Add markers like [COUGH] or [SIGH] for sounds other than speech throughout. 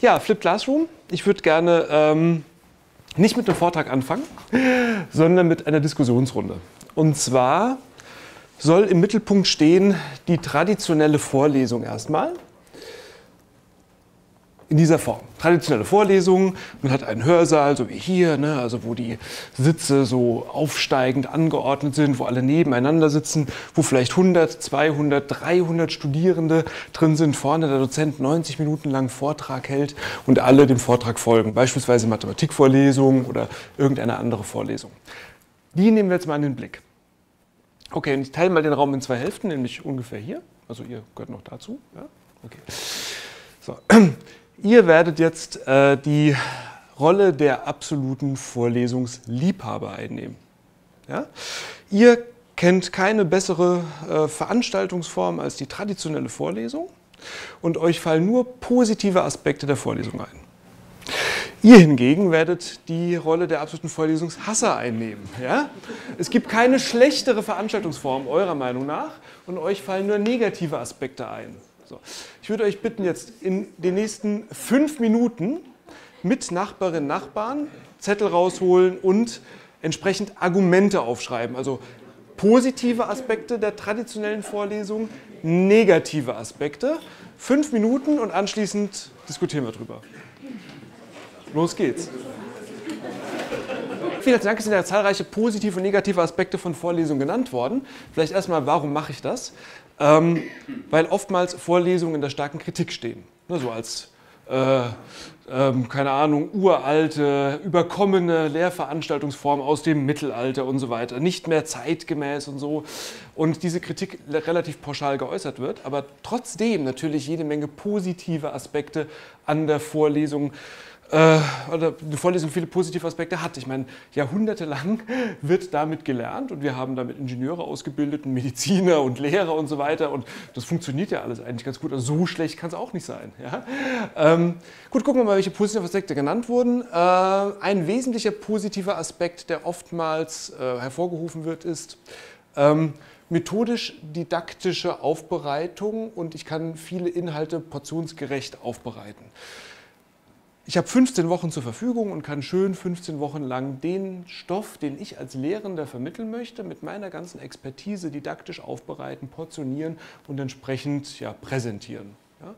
ja, Flip Classroom. Ich würde gerne ähm, nicht mit einem Vortrag anfangen, [LAUGHS] sondern mit einer Diskussionsrunde. Und zwar soll im Mittelpunkt stehen die traditionelle Vorlesung erstmal in dieser Form. Traditionelle Vorlesungen, man hat einen Hörsaal, so wie hier, ne, also wo die Sitze so aufsteigend angeordnet sind, wo alle nebeneinander sitzen, wo vielleicht 100, 200, 300 Studierende drin sind, vorne der Dozent 90 Minuten lang Vortrag hält und alle dem Vortrag folgen, beispielsweise Mathematikvorlesung oder irgendeine andere Vorlesung. Die nehmen wir jetzt mal in den Blick. Okay, und ich teile mal den Raum in zwei Hälften, nämlich ungefähr hier. Also ihr gehört noch dazu. Ja? Okay. So. Ihr werdet jetzt äh, die Rolle der absoluten Vorlesungsliebhaber einnehmen. Ja? Ihr kennt keine bessere äh, Veranstaltungsform als die traditionelle Vorlesung und euch fallen nur positive Aspekte der Vorlesung ein. Ihr hingegen werdet die Rolle der absoluten Vorlesungshasser einnehmen. Ja? Es gibt keine schlechtere Veranstaltungsform eurer Meinung nach und euch fallen nur negative Aspekte ein. So. Ich würde euch bitten, jetzt in den nächsten fünf Minuten mit Nachbarinnen und Nachbarn Zettel rausholen und entsprechend Argumente aufschreiben. Also positive Aspekte der traditionellen Vorlesung, negative Aspekte. Fünf Minuten und anschließend diskutieren wir drüber. Los geht's. Vielen Dank, es sind ja zahlreiche positive und negative Aspekte von Vorlesungen genannt worden. Vielleicht erstmal, warum mache ich das? Ähm, weil oftmals Vorlesungen in der starken Kritik stehen. Ne, so als, äh, ähm, keine Ahnung, uralte, überkommene Lehrveranstaltungsform aus dem Mittelalter und so weiter, nicht mehr zeitgemäß und so. Und diese Kritik relativ pauschal geäußert wird, aber trotzdem natürlich jede Menge positive Aspekte an der Vorlesung äh, oder eine Vorlesung viele positive Aspekte hat. Ich meine, jahrhundertelang [LAUGHS] wird damit gelernt und wir haben damit Ingenieure ausgebildet und Mediziner und Lehrer und so weiter und das funktioniert ja alles eigentlich ganz gut. Also so schlecht kann es auch nicht sein. Ja? Ähm, gut, gucken wir mal, welche positiven Aspekte genannt wurden. Äh, ein wesentlicher positiver Aspekt, der oftmals äh, hervorgerufen wird, ist, ähm, methodisch-didaktische Aufbereitung und ich kann viele Inhalte portionsgerecht aufbereiten. Ich habe 15 Wochen zur Verfügung und kann schön 15 Wochen lang den Stoff, den ich als Lehrender vermitteln möchte, mit meiner ganzen Expertise didaktisch aufbereiten, portionieren und entsprechend ja, präsentieren. Ja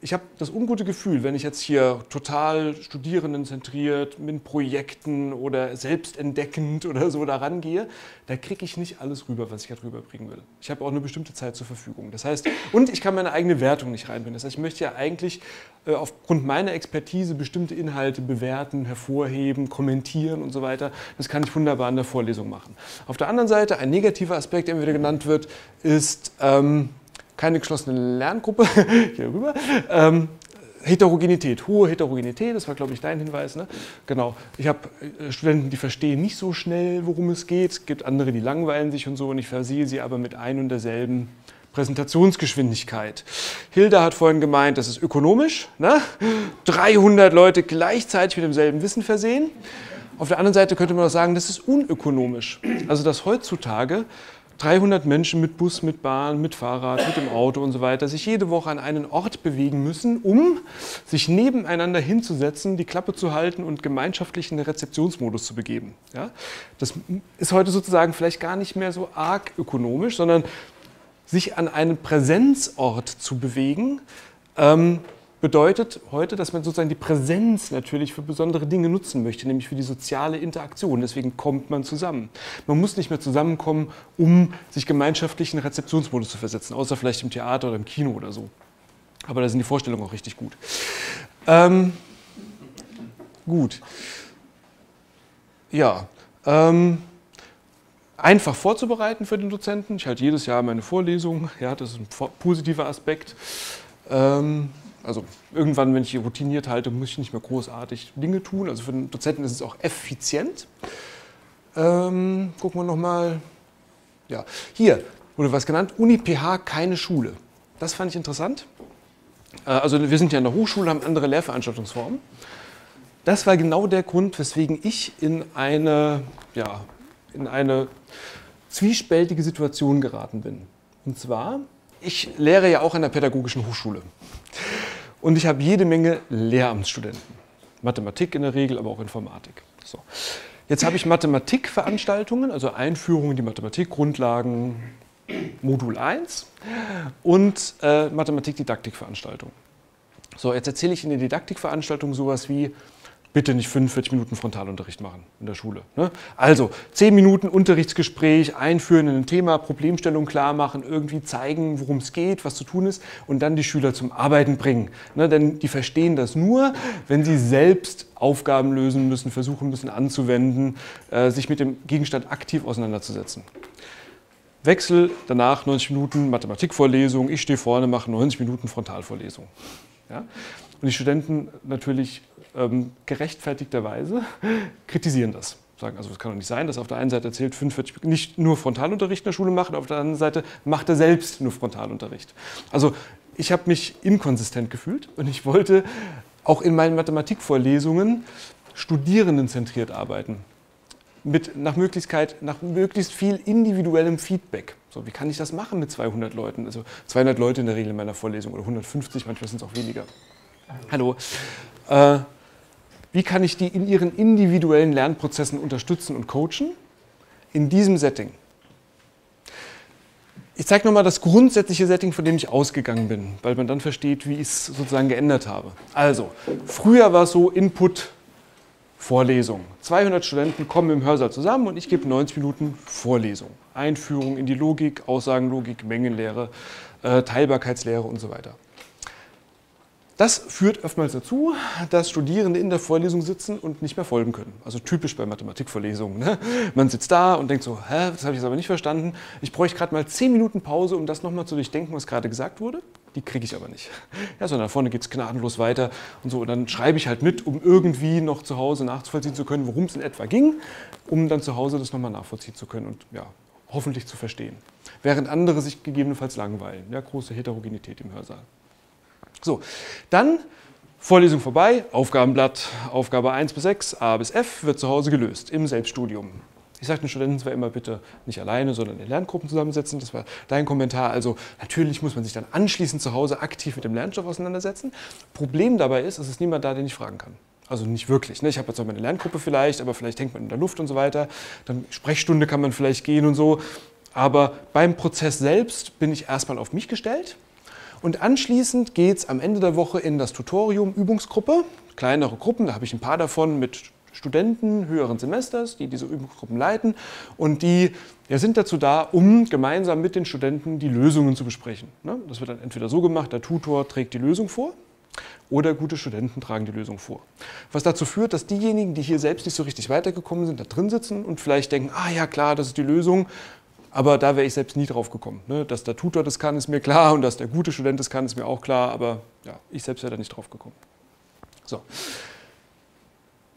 ich habe das ungute Gefühl, wenn ich jetzt hier total studierendenzentriert mit Projekten oder selbstentdeckend oder so daran gehe, da kriege ich nicht alles rüber, was ich halt rüberbringen will. Ich habe auch eine bestimmte Zeit zur Verfügung. Das heißt, und ich kann meine eigene Wertung nicht reinbringen. Das heißt, ich möchte ja eigentlich äh, aufgrund meiner Expertise bestimmte Inhalte bewerten, hervorheben, kommentieren und so weiter. Das kann ich wunderbar in der Vorlesung machen. Auf der anderen Seite, ein negativer Aspekt, der immer wieder genannt wird, ist, ähm, keine geschlossene Lerngruppe, [LAUGHS] hier rüber. Ähm, Heterogenität, hohe Heterogenität, das war, glaube ich, dein Hinweis. Ne? Genau. Ich habe äh, Studenten, die verstehen nicht so schnell, worum es geht. Es gibt andere, die langweilen sich und so und ich versehe sie aber mit ein und derselben Präsentationsgeschwindigkeit. Hilda hat vorhin gemeint, das ist ökonomisch. Ne? 300 Leute gleichzeitig mit demselben Wissen versehen. Auf der anderen Seite könnte man auch sagen, das ist unökonomisch. Also dass heutzutage 300 Menschen mit Bus, mit Bahn, mit Fahrrad, mit dem Auto und so weiter sich jede Woche an einen Ort bewegen müssen, um sich nebeneinander hinzusetzen, die Klappe zu halten und gemeinschaftlich in den Rezeptionsmodus zu begeben. Ja? Das ist heute sozusagen vielleicht gar nicht mehr so arg ökonomisch, sondern sich an einen Präsenzort zu bewegen, ähm, bedeutet heute, dass man sozusagen die Präsenz natürlich für besondere Dinge nutzen möchte, nämlich für die soziale Interaktion. Deswegen kommt man zusammen. Man muss nicht mehr zusammenkommen, um sich gemeinschaftlich in Rezeptionsmodus zu versetzen, außer vielleicht im Theater oder im Kino oder so. Aber da sind die Vorstellungen auch richtig gut. Ähm, gut. Ja. Ähm, einfach vorzubereiten für den Dozenten. Ich halte jedes Jahr meine Vorlesung. Ja, das ist ein positiver Aspekt. Ähm, also irgendwann, wenn ich die routiniert halte, muss ich nicht mehr großartig Dinge tun. Also für den Dozenten ist es auch effizient. Ähm, gucken wir nochmal. Ja, hier wurde was genannt, Uni-PH, keine Schule. Das fand ich interessant. Äh, also wir sind ja in der Hochschule, haben andere Lehrveranstaltungsformen. Das war genau der Grund, weswegen ich in eine, ja, in eine zwiespältige Situation geraten bin. Und zwar, ich lehre ja auch an der Pädagogischen Hochschule. und ich habe jede Menge Lehramtsstudenten. Mathematik in der Regel, aber auch Informatik. So. Jetzt habe ich Mathematikveranstaltungen, also Einführung in die Mathematik, Grundlagen, Modul 1 und äh, Mathematik-Didaktikveranstaltungen. So, jetzt erzähle ich in der Didaktikveranstaltung sowas wie, bitte nicht 45 Minuten Frontalunterricht machen in der Schule. Ne? Also 10 Minuten Unterrichtsgespräch, einführen in ein Thema, Problemstellung klar machen, irgendwie zeigen, worum es geht, was zu tun ist und dann die Schüler zum Arbeiten bringen. Ne? Denn die verstehen das nur, wenn sie selbst Aufgaben lösen müssen, versuchen müssen anzuwenden, äh, sich mit dem Gegenstand aktiv auseinanderzusetzen. Wechsel, danach 90 Minuten Mathematikvorlesung, ich stehe vorne, mache 90 Minuten Frontalvorlesung. Ja? Und die Studenten natürlich ähm, gerechtfertigterweise [LAUGHS] kritisieren das. Sagen, also es kann doch nicht sein, dass auf der einen Seite erzählt, 45, nicht nur Frontalunterricht in der Schule macht, auf der anderen Seite macht er selbst nur Frontalunterricht. Also ich habe mich inkonsistent gefühlt und ich wollte auch in meinen Mathematikvorlesungen studierendenzentriert arbeiten. Mit, nach Möglichkeit, nach möglichst viel individuellem Feedback. So, wie kann ich das machen mit 200 Leuten? Also 200 Leute in der Regel in meiner Vorlesung oder 150, manchmal sind es auch weniger. Hallo. Äh, wie kann ich die in ihren individuellen Lernprozessen unterstützen und coachen? In diesem Setting. Ich zeige nochmal das grundsätzliche Setting, von dem ich ausgegangen bin, weil man dann versteht, wie ich es sozusagen geändert habe. Also, früher war es so Input, Vorlesung. 200 Studenten kommen im Hörsaal zusammen und ich gebe 90 Minuten Vorlesung. Einführung in die Logik, Aussagenlogik, Mengenlehre, äh, Teilbarkeitslehre und so weiter. Das führt oftmals dazu, dass Studierende in der Vorlesung sitzen und nicht mehr folgen können. Also typisch bei Mathematikvorlesungen. Ne? Man sitzt da und denkt so, hä, das habe ich jetzt aber nicht verstanden. Ich bräuchte gerade mal 10 Minuten Pause, um das nochmal zu durchdenken, was gerade gesagt wurde. Die kriege ich aber nicht. Ja, sondern da vorne geht es gnadenlos weiter und so. Und dann schreibe ich halt mit, um irgendwie noch zu Hause nachvollziehen zu können, worum es in etwa ging, um dann zu Hause das nochmal nachvollziehen zu können und ja, hoffentlich zu verstehen. Während andere sich gegebenenfalls langweilen. Ja, große Heterogenität im Hörsaal. So, dann Vorlesung vorbei, Aufgabenblatt, Aufgabe 1 bis 6, A bis F wird zu Hause gelöst im Selbststudium. Ich sage den Studenten zwar immer bitte nicht alleine, sondern in Lerngruppen zusammensetzen. Das war dein Kommentar. Also natürlich muss man sich dann anschließend zu Hause aktiv mit dem Lernstoff auseinandersetzen. Problem dabei ist, es ist niemand da, den ich fragen kann. Also nicht wirklich. Ne? Ich habe jetzt auch meine Lerngruppe vielleicht, aber vielleicht hängt man in der Luft und so weiter. Dann Sprechstunde kann man vielleicht gehen und so. Aber beim Prozess selbst bin ich erstmal auf mich gestellt und anschließend geht es am Ende der Woche in das Tutorium Übungsgruppe, kleinere Gruppen, da habe ich ein paar davon mit Studenten höheren Semesters, die diese Übungsgruppen leiten und die ja, sind dazu da, um gemeinsam mit den Studenten die Lösungen zu besprechen. Ne? Das wird dann entweder so gemacht, der Tutor trägt die Lösung vor oder gute Studenten tragen die Lösung vor. Was dazu führt, dass diejenigen, die hier selbst nicht so richtig weitergekommen sind, da drin sitzen und vielleicht denken, ah ja klar, das ist die Lösung, aber da wäre ich selbst nie drauf gekommen. Ne? Dass der Tutor das kann, ist mir klar und dass der gute Student das kann, ist mir auch klar, aber ja, ich selbst wäre da nicht drauf gekommen. So.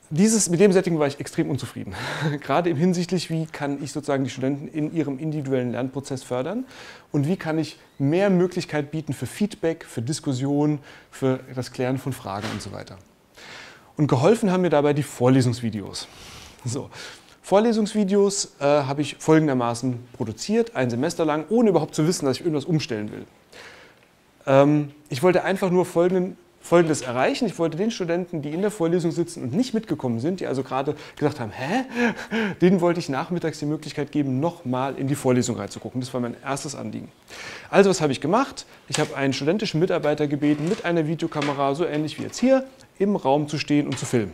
Dieses, mit dem Setting war ich extrem unzufrieden. [LAUGHS] Gerade im hinsichtlich, wie kann ich sozusagen die Studenten in ihrem individuellen Lernprozess fördern und wie kann ich mehr Möglichkeit bieten für Feedback, für Diskussion, für das Klären von Fragen und so weiter. Und geholfen haben mir dabei die Vorlesungsvideos. So. Vorlesungsvideos äh, habe ich folgendermaßen produziert, ein Semester lang, ohne überhaupt zu wissen, dass ich irgendwas umstellen will. Ähm, ich wollte einfach nur folgenden, Folgendes erreichen. Ich wollte den Studenten, die in der Vorlesung sitzen und nicht mitgekommen sind, die also gerade gesagt haben, hä, denen wollte ich nachmittags die Möglichkeit geben, nochmal in die Vorlesung reinzugucken. Das war mein erstes Anliegen. Also was habe ich gemacht? Ich habe einen studentischen Mitarbeiter gebeten, mit einer Videokamera, so ähnlich wie jetzt hier, im Raum zu stehen und zu filmen.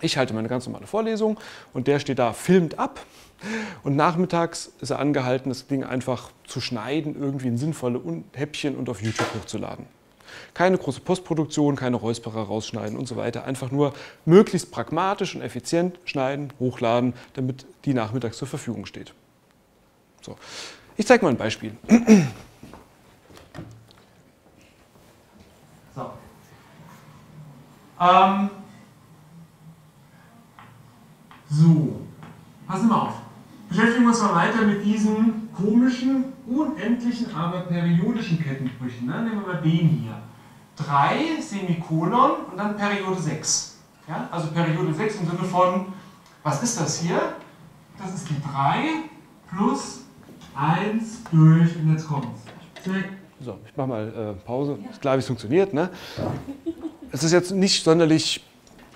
Ich halte meine ganz normale Vorlesung und der steht da, filmt ab. Und nachmittags ist er angehalten, das Ding einfach zu schneiden, irgendwie in sinnvolle Häppchen und auf YouTube hochzuladen. Keine große Postproduktion, keine Räusperer rausschneiden und so weiter. Einfach nur möglichst pragmatisch und effizient schneiden, hochladen, damit die nachmittags zur Verfügung steht. So. Ich zeige mal ein Beispiel. [CLEARS THROAT] So. Ähm, so, passen wir auf. Beschäftigen wir uns mal weiter mit diesen komischen, unendlichen, aber periodischen Kettenbrüchen. Ne? Nehmen wir mal den hier. 3, Semikolon und dann Periode 6. Ja? Also Periode 6 im Sinne von, was ist das hier? Das ist die 3 plus 1 durch, und jetzt kommt es, So, ich mache mal äh, Pause. Ist klar, wie es funktioniert. Ne? Es ist jetzt nicht sonderlich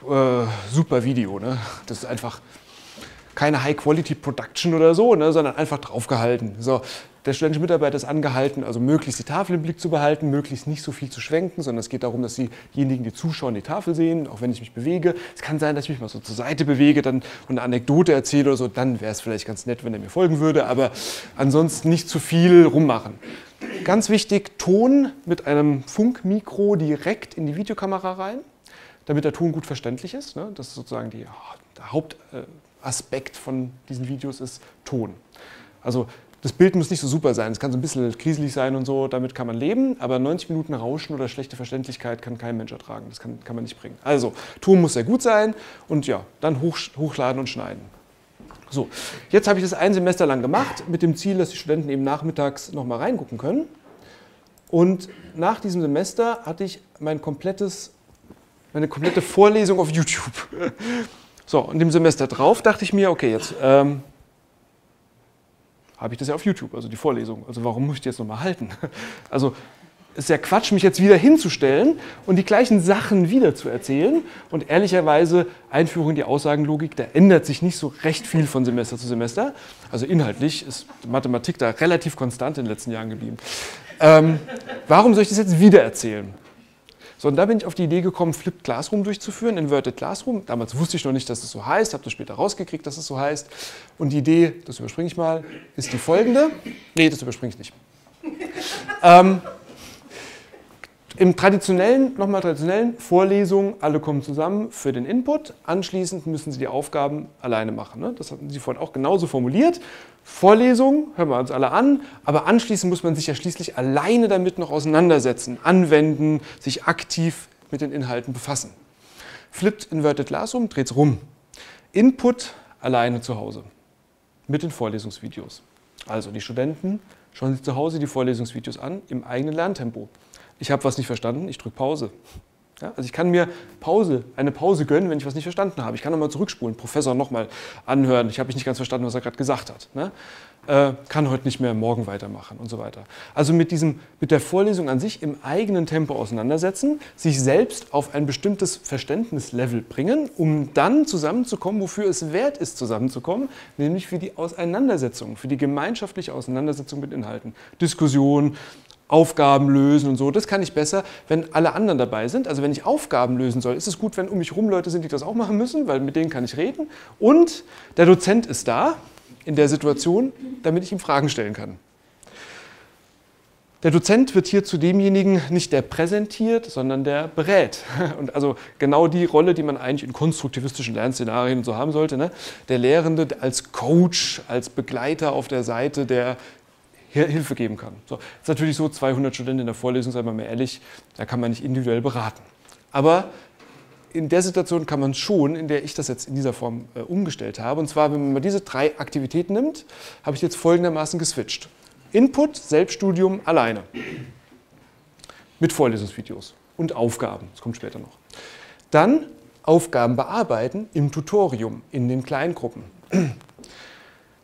äh, super Video. Ne? Das ist einfach keine High-Quality-Production oder so, ne? sondern einfach draufgehalten. So, der studentische Mitarbeiter ist angehalten, also möglichst die Tafel im Blick zu behalten, möglichst nicht so viel zu schwenken, sondern es geht darum, dass diejenigen, die zuschauen, die Tafel sehen, auch wenn ich mich bewege. Es kann sein, dass ich mich mal so zur Seite bewege dann, und eine Anekdote erzähle oder so, dann wäre es vielleicht ganz nett, wenn er mir folgen würde, aber ansonsten nicht zu viel rummachen. Ganz wichtig, Ton mit einem Funkmikro direkt in die Videokamera rein, damit der Ton gut verständlich ist. Ne? Das ist sozusagen die, der Hauptaspekt von diesen Videos ist Ton. Also das Bild muss nicht so super sein, es kann so ein bisschen kriselig sein und so, damit kann man leben, aber 90 Minuten Rauschen oder schlechte Verständlichkeit kann kein Mensch ertragen, das kann, kann man nicht bringen. Also, Ton muss sehr gut sein und ja, dann hoch, hochladen und schneiden. So, jetzt habe ich das ein Semester lang gemacht, mit dem Ziel, dass die Studenten eben nachmittags nochmal reingucken können. Und nach diesem Semester hatte ich mein komplettes, meine komplette Vorlesung auf YouTube. So, und im Semester drauf dachte ich mir, okay, jetzt ähm, habe ich das ja auf YouTube, also die Vorlesung. Also warum muss ich die jetzt nochmal halten? Also es ist ja Quatsch, mich jetzt wieder hinzustellen und die gleichen Sachen wieder zu erzählen. Und ehrlicherweise, Einführung in die Aussagenlogik, da ändert sich nicht so recht viel von Semester zu Semester. Also inhaltlich ist Mathematik da relativ konstant in den letzten Jahren geblieben. Ähm, warum soll ich das jetzt wieder erzählen? So, und da bin ich auf die Idee gekommen, Flipped Classroom durchzuführen, Inverted Classroom. Damals wusste ich noch nicht, dass es so heißt, habe das später rausgekriegt, dass es so heißt. Und die Idee, das überspringe ich mal, ist die folgende. Nee, das überspringe ich nicht. [LAUGHS] ähm, im traditionellen, nochmal traditionellen Vorlesung, alle kommen zusammen für den Input. Anschließend müssen sie die Aufgaben alleine machen. Ne? Das hatten Sie vorhin auch genauso formuliert. Vorlesung, hören wir uns alle an, aber anschließend muss man sich ja schließlich alleine damit noch auseinandersetzen, anwenden, sich aktiv mit den Inhalten befassen. Flipped Inverted Classroom, dreht es rum. Input alleine zu Hause mit den Vorlesungsvideos. Also die Studenten schauen sich zu Hause die Vorlesungsvideos an im eigenen Lerntempo. Ich habe was nicht verstanden, ich drücke Pause. Ja, also ich kann mir Pause, eine Pause gönnen, wenn ich was nicht verstanden habe. Ich kann nochmal zurückspulen, Professor nochmal anhören. Ich habe nicht ganz verstanden, was er gerade gesagt hat. Ne? Äh, kann heute nicht mehr, morgen weitermachen und so weiter. Also mit, diesem, mit der Vorlesung an sich im eigenen Tempo auseinandersetzen, sich selbst auf ein bestimmtes Verständnislevel bringen, um dann zusammenzukommen, wofür es wert ist, zusammenzukommen, nämlich für die Auseinandersetzung, für die gemeinschaftliche Auseinandersetzung mit Inhalten. Diskussion, Aufgaben lösen und so. Das kann ich besser, wenn alle anderen dabei sind. Also wenn ich Aufgaben lösen soll, ist es gut, wenn um mich herum Leute sind, die das auch machen müssen, weil mit denen kann ich reden. Und der Dozent ist da in der Situation, damit ich ihm Fragen stellen kann. Der Dozent wird hier zu demjenigen nicht der präsentiert, sondern der berät. [LAUGHS] Und also genau die Rolle, die man eigentlich in konstruktivistischen Lernszenarien so haben sollte. Ne? Der Lehrende als Coach, als Begleiter auf der Seite, der Hilfe geben kann. So, ist natürlich so, 200 Studenten in der Vorlesung, seien wir mal ehrlich, da kann man nicht individuell beraten. Aber in der Situation kann man schon, in der ich das jetzt in dieser Form äh, umgestellt habe. Und zwar, wenn man mal diese drei Aktivitäten nimmt, habe ich jetzt folgendermaßen geswitcht. Input, Selbststudium, alleine. Mit Vorlesungsvideos und Aufgaben. Das kommt später noch. Dann Aufgaben bearbeiten im Tutorium, in den Kleingruppen.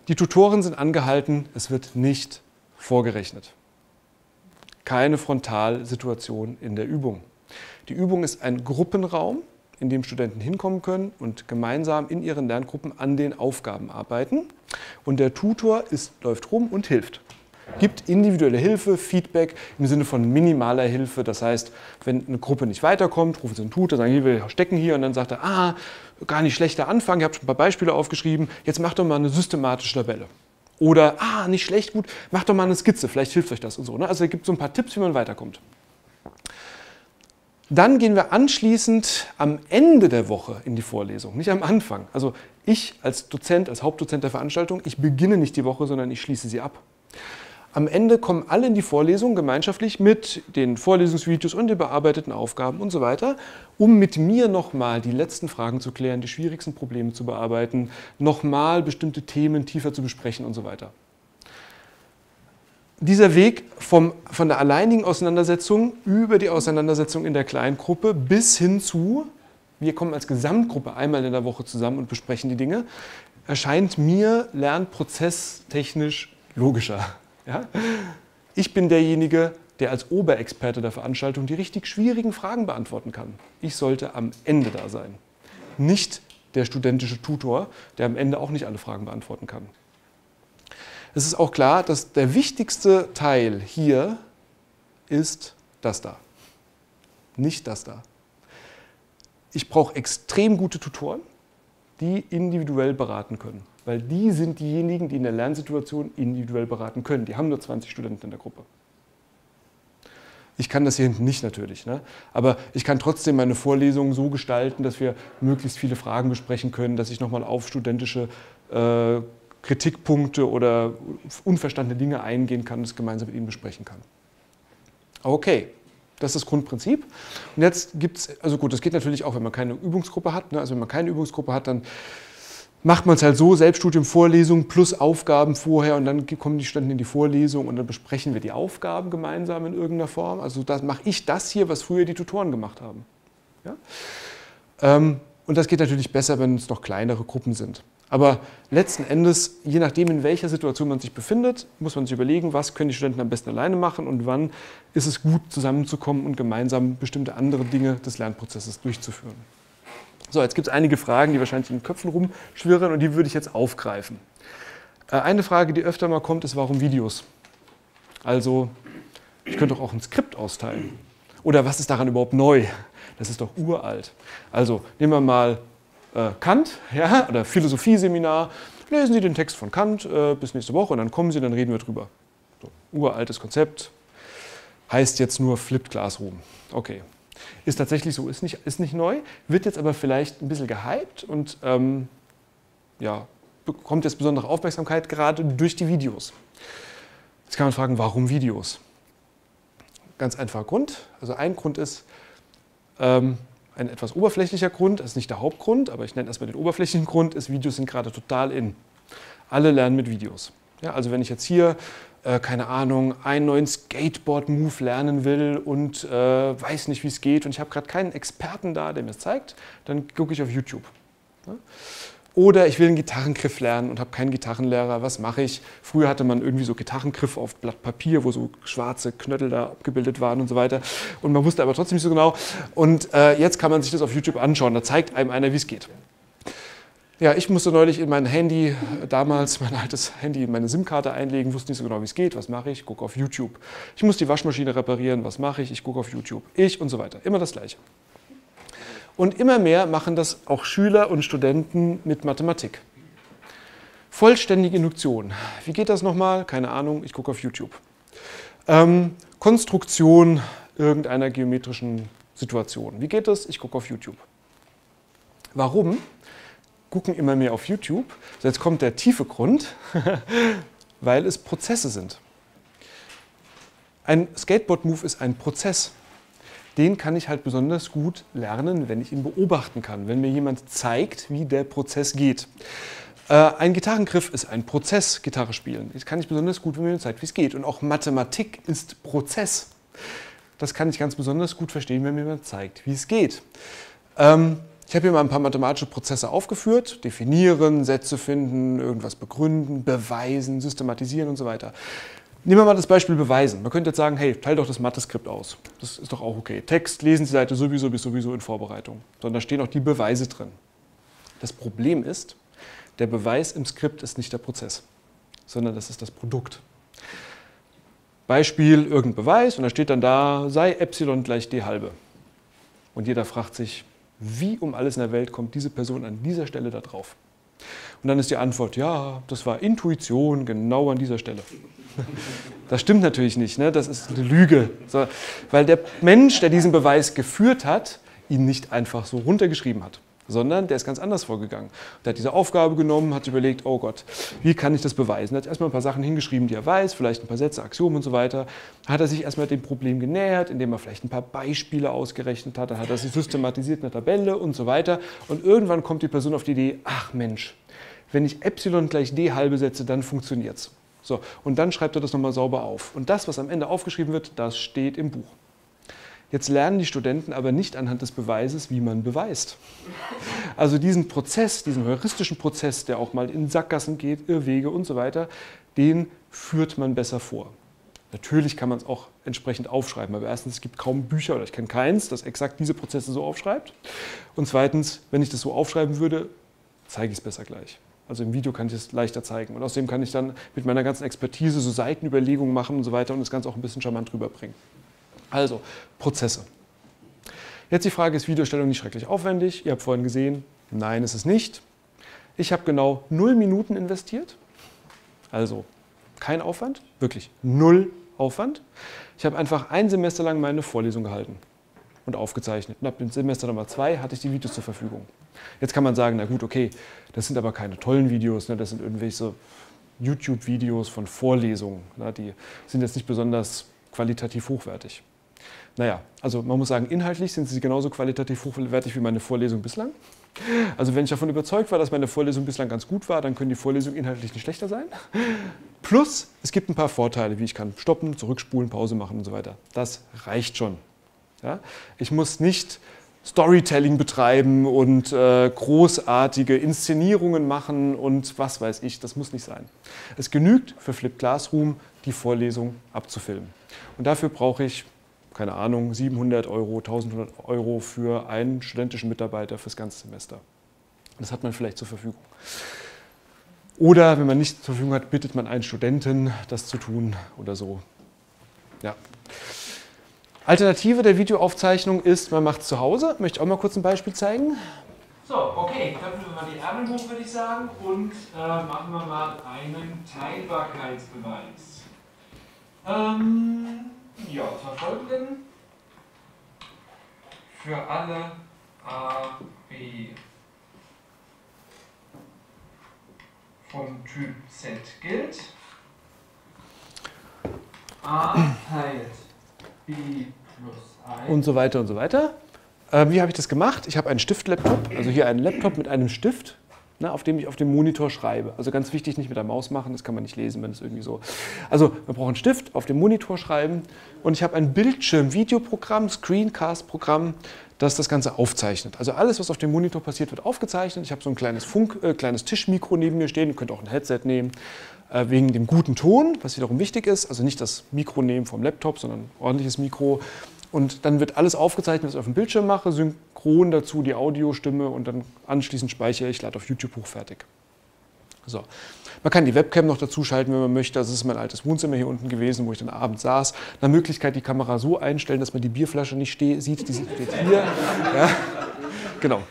Die Tutoren sind angehalten, es wird nicht vorgerechnet. Keine Frontalsituation in der Übung. Die Übung ist ein Gruppenraum, in dem Studenten hinkommen können und gemeinsam in ihren Lerngruppen an den Aufgaben arbeiten. Und der Tutor ist, läuft rum und hilft. Gibt individuelle Hilfe, Feedback im Sinne von minimaler Hilfe. Das heißt, wenn eine Gruppe nicht weiterkommt, rufen sie einen Tutor, sagen, hier, wir stecken hier und dann sagt er, ah, gar nicht schlechter Anfang, ihr habt schon ein paar Beispiele aufgeschrieben, jetzt macht doch mal eine systematische Tabelle. Oder, ah, nicht schlecht, gut, mach doch mal eine Skizze, vielleicht hilft euch das und so. Ne? Also es gibt so ein paar Tipps, wie man weiterkommt. Dann gehen wir anschließend am Ende der Woche in die Vorlesung, nicht am Anfang. Also ich als Dozent, als Hauptdozent der Veranstaltung, ich beginne nicht die Woche, sondern ich schließe sie ab. Am Ende kommen alle in die Vorlesung gemeinschaftlich mit den Vorlesungsvideos und den bearbeiteten Aufgaben und so weiter, um mit mir nochmal die letzten Fragen zu klären, die schwierigsten Probleme zu bearbeiten, nochmal bestimmte Themen tiefer zu besprechen und so weiter. Dieser Weg vom, von der alleinigen Auseinandersetzung über die Auseinandersetzung in der Kleingruppe bis hin zu, wir kommen als Gesamtgruppe einmal in der Woche zusammen und besprechen die Dinge, erscheint mir lernprozesstechnisch logischer. Ja? Ich bin derjenige, der als Oberexperte der Veranstaltung die richtig schwierigen Fragen beantworten kann. Ich sollte am Ende da sein. Nicht der studentische Tutor, der am Ende auch nicht alle Fragen beantworten kann. Es ist auch klar, dass der wichtigste Teil hier ist das da, nicht das da. Ich brauche extrem gute Tutoren, die individuell beraten können, weil die sind diejenigen, die in der Lernsituation individuell beraten können. Die haben nur 20 Studenten in der Gruppe. Ich kann das hier hinten nicht natürlich, ne? aber ich kann trotzdem meine Vorlesungen so gestalten, dass wir möglichst viele Fragen besprechen können, dass ich nochmal auf studentische äh, Kritikpunkte oder unverstandene Dinge eingehen kann und es gemeinsam mit Ihnen besprechen kann. Okay, das ist das Grundprinzip. Und jetzt gibt es, also gut, das geht natürlich auch, wenn man keine Übungsgruppe hat. Ne? Also wenn man keine Übungsgruppe hat, dann macht man es halt so, Selbststudium, Vorlesung plus Aufgaben vorher und dann kommen die Studenten in die Vorlesung und dann besprechen wir die Aufgaben gemeinsam in irgendeiner Form. Also das mache ich das hier, was früher die Tutoren gemacht haben. Ja? Ähm, und das geht natürlich besser, wenn es noch kleinere Gruppen sind. Aber letzten Endes, je nachdem, in welcher Situation man sich befindet, muss man sich überlegen, was können die Studenten am besten alleine machen und wann ist es gut, zusammenzukommen und gemeinsam bestimmte andere Dinge des Lernprozesses durchzuführen. So, jetzt gibt es einige Fragen, die wahrscheinlich in den Köpfen rumschwirren und die würde ich jetzt aufgreifen. Äh, eine Frage, die öfter mal kommt, ist, warum Videos? Also, ich könnte doch auch ein Skript austeilen. Oder was ist daran überhaupt neu? Das ist doch uralt. Also, nehmen wir mal äh, Kant ja, oder Philosophieseminar. Lesen Sie den Text von Kant äh, bis nächste Woche und dann kommen Sie, dann reden wir drüber. So, uraltes Konzept. Heißt jetzt nur Flipped Classroom. Okay, ist tatsächlich so, ist nicht, ist nicht neu, wird jetzt aber vielleicht ein bisschen gehypt und ähm, ja, bekommt jetzt besondere Aufmerksamkeit gerade durch die Videos. Jetzt kann man fragen, warum Videos? Ganz einfacher Grund. Also ein Grund ist, ähm, ein etwas oberflächlicher Grund, das ist nicht der Hauptgrund, aber ich nenne erstmal den oberflächlichen Grund, ist, Videos sind gerade total in. Alle lernen mit Videos. Ja, also wenn ich jetzt hier äh, keine Ahnung, einen neuen Skateboard-Move lernen will und äh, weiß nicht, wie es geht und ich habe gerade keinen Experten da, der mir es zeigt, dann gucke ich auf YouTube. Ja? Oder ich will einen Gitarrengriff lernen und habe keinen Gitarrenlehrer. Was mache ich? Früher hatte man irgendwie so Gitarrengriff auf Blatt Papier, wo so schwarze Knöttel da abgebildet waren und so weiter. Und man wusste aber trotzdem nicht so genau. Und äh, jetzt kann man sich das auf YouTube anschauen. Da zeigt einem einer, wie es geht. Ja, ich musste neulich in mein Handy, damals mein altes Handy, meine SIM-Karte einlegen, wusste nicht so genau, wie es geht. Was mache ich? Gucke auf YouTube. Ich muss die Waschmaschine reparieren. Was mache ich? Ich gucke auf YouTube. Ich und so weiter. Immer das Gleiche. Und immer mehr machen das auch Schüler und Studenten mit Mathematik. Vollständige Induktion. Wie geht das nochmal? Keine Ahnung. Ich gucke auf YouTube. Ähm, Konstruktion irgendeiner geometrischen Situation. Wie geht das? Ich gucke auf YouTube. Warum? gucken immer mehr auf YouTube. So jetzt kommt der tiefe Grund, [LAUGHS] weil es Prozesse sind. Ein Skateboard-Move ist ein Prozess. Den kann ich halt besonders gut lernen, wenn ich ihn beobachten kann, wenn mir jemand zeigt, wie der Prozess geht. Äh, ein Gitarrengriff ist ein Prozess, Gitarre spielen. Das kann ich besonders gut, wenn mir jemand zeigt, wie es geht. Und auch Mathematik ist Prozess. Das kann ich ganz besonders gut verstehen, wenn mir jemand zeigt, wie es geht. Ähm, ich habe hier mal ein paar mathematische Prozesse aufgeführt. Definieren, Sätze finden, irgendwas begründen, beweisen, systematisieren und so weiter. Nehmen wir mal das Beispiel beweisen. Man könnte jetzt sagen, hey, teil doch das Mathe-Skript aus. Das ist doch auch okay. Text, lesen Sie Seite sowieso bis sowieso in Vorbereitung. Sondern da stehen auch die Beweise drin. Das Problem ist, der Beweis im Skript ist nicht der Prozess, sondern das ist das Produkt. Beispiel, irgendein Beweis und da steht dann da, sei Epsilon gleich d halbe. Und jeder fragt sich, wie um alles in der Welt kommt diese Person an dieser Stelle da drauf? Und dann ist die Antwort, ja, das war Intuition genau an dieser Stelle. [LAUGHS] Das stimmt natürlich nicht, ne? das ist eine Lüge. So, weil der Mensch, der diesen Beweis geführt hat, ihn nicht einfach so runtergeschrieben hat sondern der ist ganz anders vorgegangen. Der hat diese Aufgabe genommen, hat überlegt, oh Gott, wie kann ich das beweisen? Er hat erstmal ein paar Sachen hingeschrieben, die er weiß, vielleicht ein paar Sätze, Axiomen und so weiter. Hat er sich erstmal dem Problem genähert, indem er vielleicht ein paar Beispiele ausgerechnet hat, dann hat er sie systematisiert in der Tabelle und so weiter. Und irgendwann kommt die Person auf die Idee, ach Mensch, wenn ich Epsilon gleich D halbe setze, dann funktioniert es. So, und dann schreibt er das nochmal sauber auf. Und das, was am Ende aufgeschrieben wird, das steht im Buch. Jetzt lernen die Studenten aber nicht anhand des Beweises, wie man beweist. Also diesen Prozess, diesen heuristischen Prozess, der auch mal in Sackgassen geht, Irrwege und so weiter, den führt man besser vor. Natürlich kann man es auch entsprechend aufschreiben, aber erstens, es gibt kaum Bücher oder ich kenne keins, das exakt diese Prozesse so aufschreibt. Und zweitens, wenn ich das so aufschreiben würde, zeige ich es besser gleich. Also im Video kann ich es leichter zeigen. Und außerdem kann ich dann mit meiner ganzen Expertise so Seitenüberlegungen machen und so weiter und das Ganze auch ein bisschen charmant rüberbringen. Also, Prozesse. Jetzt die Frage, ist Videostellung nicht schrecklich aufwendig? Ihr habt vorhin gesehen, nein, ist es nicht. Ich habe genau null Minuten investiert. Also kein Aufwand, wirklich null Aufwand. Ich habe einfach ein Semester lang meine Vorlesung gehalten und aufgezeichnet. Und ab dem Semester Nummer zwei hatte ich die Videos zur Verfügung. Jetzt kann man sagen, na gut, okay, das sind aber keine tollen Videos, ne? das sind irgendwelche YouTube-Videos von Vorlesungen. Ne? Die sind jetzt nicht besonders qualitativ hochwertig. Naja, also man muss sagen, inhaltlich sind sie genauso qualitativ hochwertig wie meine Vorlesung bislang. Also wenn ich davon überzeugt war, dass meine Vorlesung bislang ganz gut war, dann können die Vorlesungen inhaltlich nicht schlechter sein. Plus, es gibt ein paar Vorteile, wie ich kann stoppen, zurückspulen, Pause machen und so weiter. Das reicht schon. Ja? Ich muss nicht Storytelling betreiben und äh, großartige Inszenierungen machen und was weiß ich, das muss nicht sein. Es genügt für Flip Classroom, die Vorlesung abzufilmen. Und dafür brauche ich, keine Ahnung, 700 Euro, 1100 Euro für einen studentischen Mitarbeiter fürs ganze Semester. Das hat man vielleicht zur Verfügung. Oder wenn man nicht zur Verfügung hat, bittet man einen Studenten, das zu tun oder so. Ja. Alternative der Videoaufzeichnung ist, man macht es zu Hause. Möchte ich auch mal kurz ein Beispiel zeigen. So, okay, köpfen wir mal die Ärmel hoch, würde ich sagen, und äh, machen wir mal einen Teilbarkeitsbeweis. Ähm, ja, verfolgen für alle A, B vom Typ Z gilt. A teilt B und so weiter und so weiter. Äh, wie habe ich das gemacht? Ich habe einen Stift-Laptop, also hier einen Laptop mit einem Stift, ne, auf dem ich auf dem Monitor schreibe. Also ganz wichtig, nicht mit der Maus machen, das kann man nicht lesen, wenn es irgendwie so. Also man braucht einen Stift, auf dem Monitor schreiben und ich habe ein Bildschirm-Videoprogramm, Screencast-Programm, das das Ganze aufzeichnet. Also alles, was auf dem Monitor passiert, wird aufgezeichnet. Ich habe so ein kleines, Funk, äh, kleines Tischmikro neben mir stehen, ihr könnt auch ein Headset nehmen, wegen dem guten Ton, was wiederum wichtig ist. Also nicht das Mikro nehmen vom Laptop, sondern ordentliches Mikro. Und dann wird alles aufgezeichnet, was ich auf dem Bildschirm mache, synchron dazu die Audiostimme und dann anschließend speichere ich, lade auf YouTube hoch, fertig. So. Man kann die Webcam noch dazu schalten, wenn man möchte. Das ist mein altes Wohnzimmer hier unten gewesen, wo ich dann abends saß. Nach Möglichkeit die Kamera so einstellen, dass man die Bierflasche nicht sieht. Die steht hier. [LAUGHS] Ja. Genau.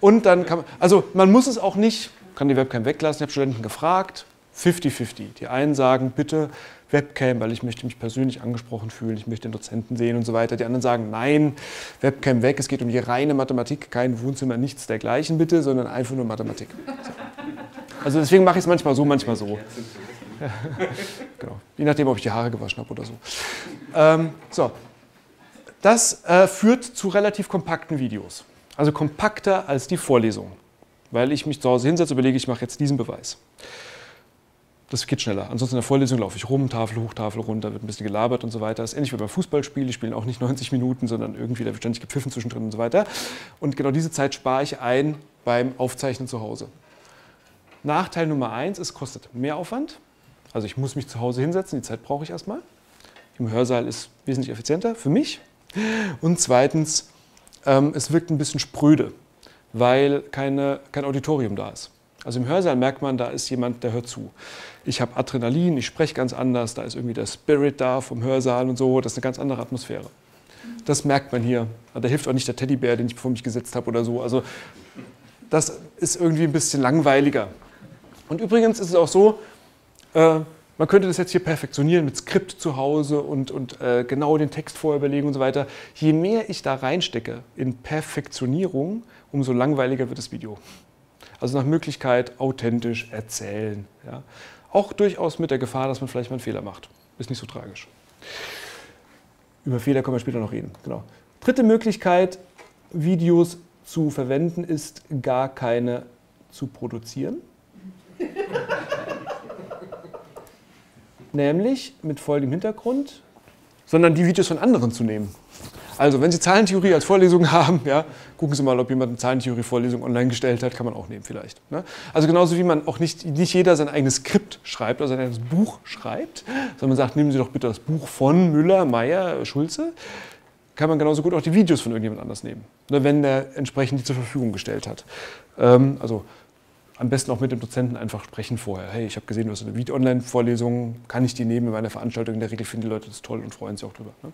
Und dann kann man, also man muss es auch nicht, kann die Webcam weglassen. Ich habe Studenten gefragt, 50-50. Die einen sagen, bitte Webcam, weil ich möchte mich persönlich angesprochen fühlen, ich möchte den Dozenten sehen und so weiter. Die anderen sagen, nein, Webcam weg, es geht um die reine Mathematik, kein Wohnzimmer, nichts dergleichen bitte, sondern einfach nur Mathematik. So. Also deswegen mache ich es manchmal so, manchmal so. [LAUGHS] genau. Je nachdem, ob ich die Haare gewaschen habe oder so. Ähm, so. Das äh, führt zu relativ kompakten Videos. Also kompakter als die Vorlesung. Weil ich mich zu Hause hinsetze überlege, ich mache jetzt diesen Beweis. Das geht schneller. Ansonsten in der Vorlesung laufe ich rum, Tafel hoch, Tafel runter, wird ein bisschen gelabert und so weiter. Das ist ähnlich wie beim Fußballspiel. Die spielen auch nicht [LAUGHS] 90 Minuten, sondern irgendwie, da wird ständig gepfiffen zwischendrin und so weiter. Und genau diese Zeit spare ich ein beim Aufzeichnen zu Hause. Nachteil Nummer eins, es kostet mehr Aufwand. Also ich muss mich zu Hause hinsetzen, die Zeit brauche ich erstmal. Im Hörsaal ist wesentlich effizienter für mich. Und zweitens, ähm, es wirkt ein bisschen spröde, weil keine, kein Auditorium da ist. Also im Hörsaal merkt man, da ist jemand, der hört zu. Ich habe Adrenalin, ich spreche ganz anders, da ist irgendwie der Spirit da vom Hörsaal und so, das ist eine ganz andere Atmosphäre. Das merkt man hier. Da hilft auch nicht der Teddybär, den ich vor mich gesetzt habe oder so. Also das ist irgendwie ein bisschen langweiliger. Und übrigens ist es auch so, äh, man könnte das jetzt hier perfektionieren mit Skript zu Hause und, und äh, genau den Text vorher überlegen und so weiter. Je mehr ich da reinstecke in Perfektionierung, umso langweiliger wird das Video. Also nach Möglichkeit authentisch erzählen. Ja. Auch durchaus mit der Gefahr, dass man vielleicht mal einen Fehler macht. Ist nicht so tragisch. Über Fehler können wir später noch reden. Genau. Dritte Möglichkeit, Videos zu verwenden, ist gar keine zu produzieren. [LAUGHS] Nämlich mit folgendem Hintergrund, sondern die Videos von anderen zu nehmen. Also, wenn Sie Zahlentheorie als Vorlesung [LAUGHS] haben, ja, gucken Sie mal, ob jemand eine Zahlentheorie-Vorlesung online gestellt hat, kann man auch nehmen vielleicht. Ne? Also genauso wie man auch nicht, nicht jeder sein eigenes Skript schreibt, also sein eigenes Buch schreibt, sondern man sagt, nehmen Sie doch bitte das Buch von Müller, Meyer, Schulze, kann man genauso gut auch die Videos von irgendjemand anders nehmen, ne, wenn der entsprechend die zur Verfügung gestellt hat. Ähm, also am besten auch mit dem Dozenten einfach sprechen vorher. Hey, ich habe gesehen, du hast eine Video-Online-Vorlesung, kann ich die nehmen in meiner Veranstaltung? In der Regel finden die Leute das toll und freuen sich auch drüber. Ne?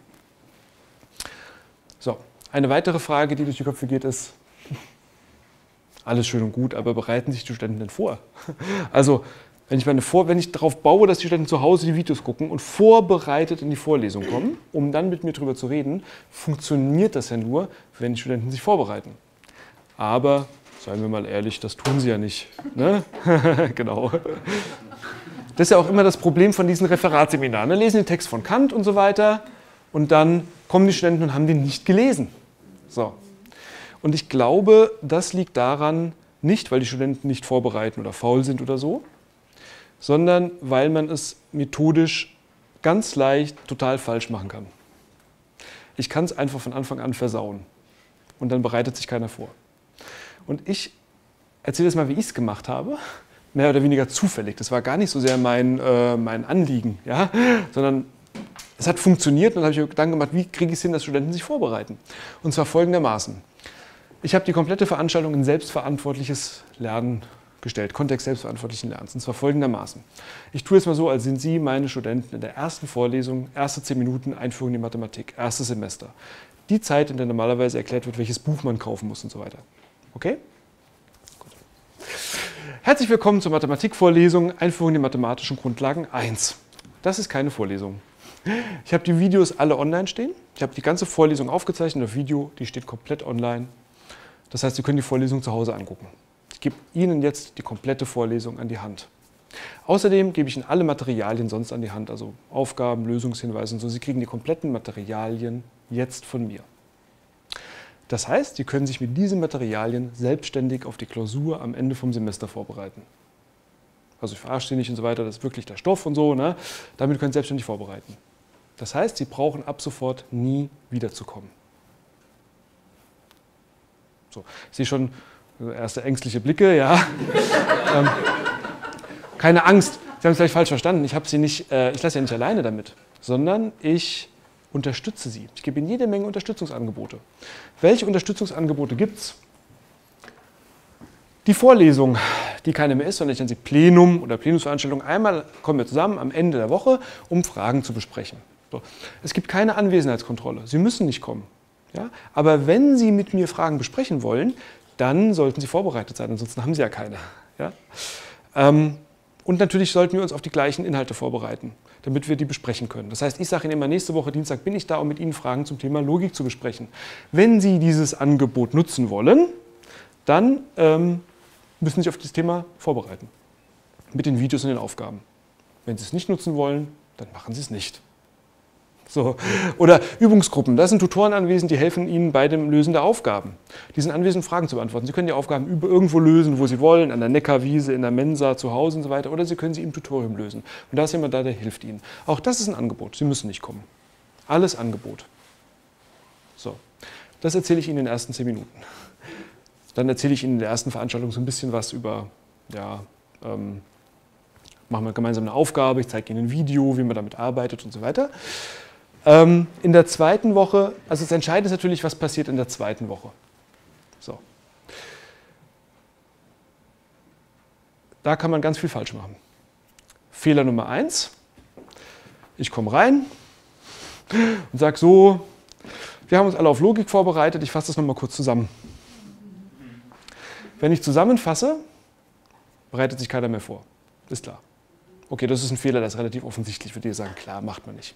So, eine weitere Frage, die durch die Köpfe geht, ist, alles schön und gut, aber bereiten sich die Studenten denn vor? Also, wenn ich, meine vor wenn ich darauf baue, dass die Studenten zu Hause die Videos gucken und vorbereitet in die Vorlesung kommen, um dann mit mir darüber zu reden, funktioniert das ja nur, wenn die Studenten sich vorbereiten. Aber Seien wir mal ehrlich, das tun sie ja nicht. Ne? [LAUGHS] genau. Das ist ja auch immer das Problem von diesen Referatsseminaren. Da lesen den Text von Kant und so weiter und dann kommen die Studenten und haben den nicht gelesen. So. Und ich glaube, das liegt daran, nicht weil die Studenten nicht vorbereiten oder faul sind oder so, sondern weil man es methodisch ganz leicht total falsch machen kann. Ich kann es einfach von Anfang an versauen und dann bereitet sich keiner vor. Und ich erzähle jetzt mal, wie ich es gemacht habe. Mehr oder weniger zufällig. Das war gar nicht so sehr mein, äh, mein Anliegen, ja? sondern es hat funktioniert und dann habe ich mir Gedanken gemacht, wie kriege ich es hin, dass Studenten sich vorbereiten. Und zwar folgendermaßen. Ich habe die komplette Veranstaltung in selbstverantwortliches Lernen gestellt, Kontext selbstverantwortlichen Lernens. Und zwar folgendermaßen. Ich tue es mal so, als sind Sie meine Studenten in der ersten Vorlesung, erste zehn Minuten Einführung in die Mathematik, erstes Semester. Die Zeit, in der normalerweise erklärt wird, welches Buch man kaufen muss und so weiter. Okay? Gut. Herzlich willkommen zur Mathematikvorlesung Einführung in die mathematischen Grundlagen 1. Das ist keine Vorlesung. Ich habe die Videos alle online stehen. Ich habe die ganze Vorlesung aufgezeichnet auf Video, die steht komplett online. Das heißt, Sie können die Vorlesung zu Hause angucken. Ich gebe Ihnen jetzt die komplette Vorlesung an die Hand. Außerdem gebe ich Ihnen alle Materialien sonst an die Hand, also Aufgaben, Lösungshinweise und so. Sie kriegen die kompletten Materialien jetzt von mir. Das heißt, Sie können sich mit diesen Materialien selbstständig auf die Klausur am Ende vom Semester vorbereiten. Also ich verarsche Sie nicht und so weiter, das ist wirklich der Stoff und so. Ne? Damit können Sie selbstständig vorbereiten. Das heißt, Sie brauchen ab sofort nie wiederzukommen. So, ich sehe schon erste ängstliche Blicke, ja. [LAUGHS] ähm, keine Angst, Sie haben es gleich falsch verstanden. Ich, Sie nicht, äh, ich lasse Sie ja nicht alleine damit, sondern ich unterstütze sie. Ich gebe ihnen jede Menge Unterstützungsangebote. Welche Unterstützungsangebote gibt es? Die Vorlesung, die keine mehr ist, sondern ich nenne sie Plenum oder Plenumsveranstaltung. Einmal kommen wir zusammen am Ende der Woche, um Fragen zu besprechen. So. Es gibt keine Anwesenheitskontrolle. Sie müssen nicht kommen. Ja? Aber wenn Sie mit mir Fragen besprechen wollen, dann sollten Sie vorbereitet sein, ansonsten haben Sie ja keine. Ja? Ähm, und natürlich sollten wir uns auf die gleichen Inhalte vorbereiten, damit wir die besprechen können. Das heißt, ich sage Ihnen immer, nächste Woche Dienstag bin ich da, um mit Ihnen Fragen zum Thema Logik zu besprechen. Wenn Sie dieses Angebot nutzen wollen, dann ähm, müssen Sie sich auf das Thema vorbereiten. Mit den Videos und den Aufgaben. Wenn Sie es nicht nutzen wollen, dann machen Sie es nicht. So. Oder Übungsgruppen. Da sind Tutoren anwesend, die helfen Ihnen bei dem Lösen der Aufgaben. Die sind anwesend, Fragen zu beantworten. Sie können die Aufgaben irgendwo lösen, wo Sie wollen, an der Neckarwiese, in der Mensa, zu Hause und so weiter. Oder Sie können sie im Tutorium lösen. Und da ist jemand da, der hilft Ihnen. Auch das ist ein Angebot. Sie müssen nicht kommen. Alles Angebot. So. Das erzähle ich Ihnen in den ersten zehn Minuten. Dann erzähle ich Ihnen in der ersten Veranstaltung so ein bisschen was über, ja, ähm, machen wir gemeinsam eine Aufgabe, ich zeige Ihnen ein Video, wie man damit arbeitet und so weiter. Ähm, in der zweiten Woche, also das Entscheidende ist natürlich, was passiert in der zweiten Woche. So. Da kann man ganz viel falsch machen. Fehler Nummer eins. Ich komme rein und sage so, wir haben uns alle auf Logik vorbereitet, ich fasse das nochmal kurz zusammen. Wenn ich zusammenfasse, bereitet sich keiner mehr vor. Ist klar. Okay, das ist ein Fehler, das ist relativ offensichtlich, würde ich sagen, klar, macht man nicht.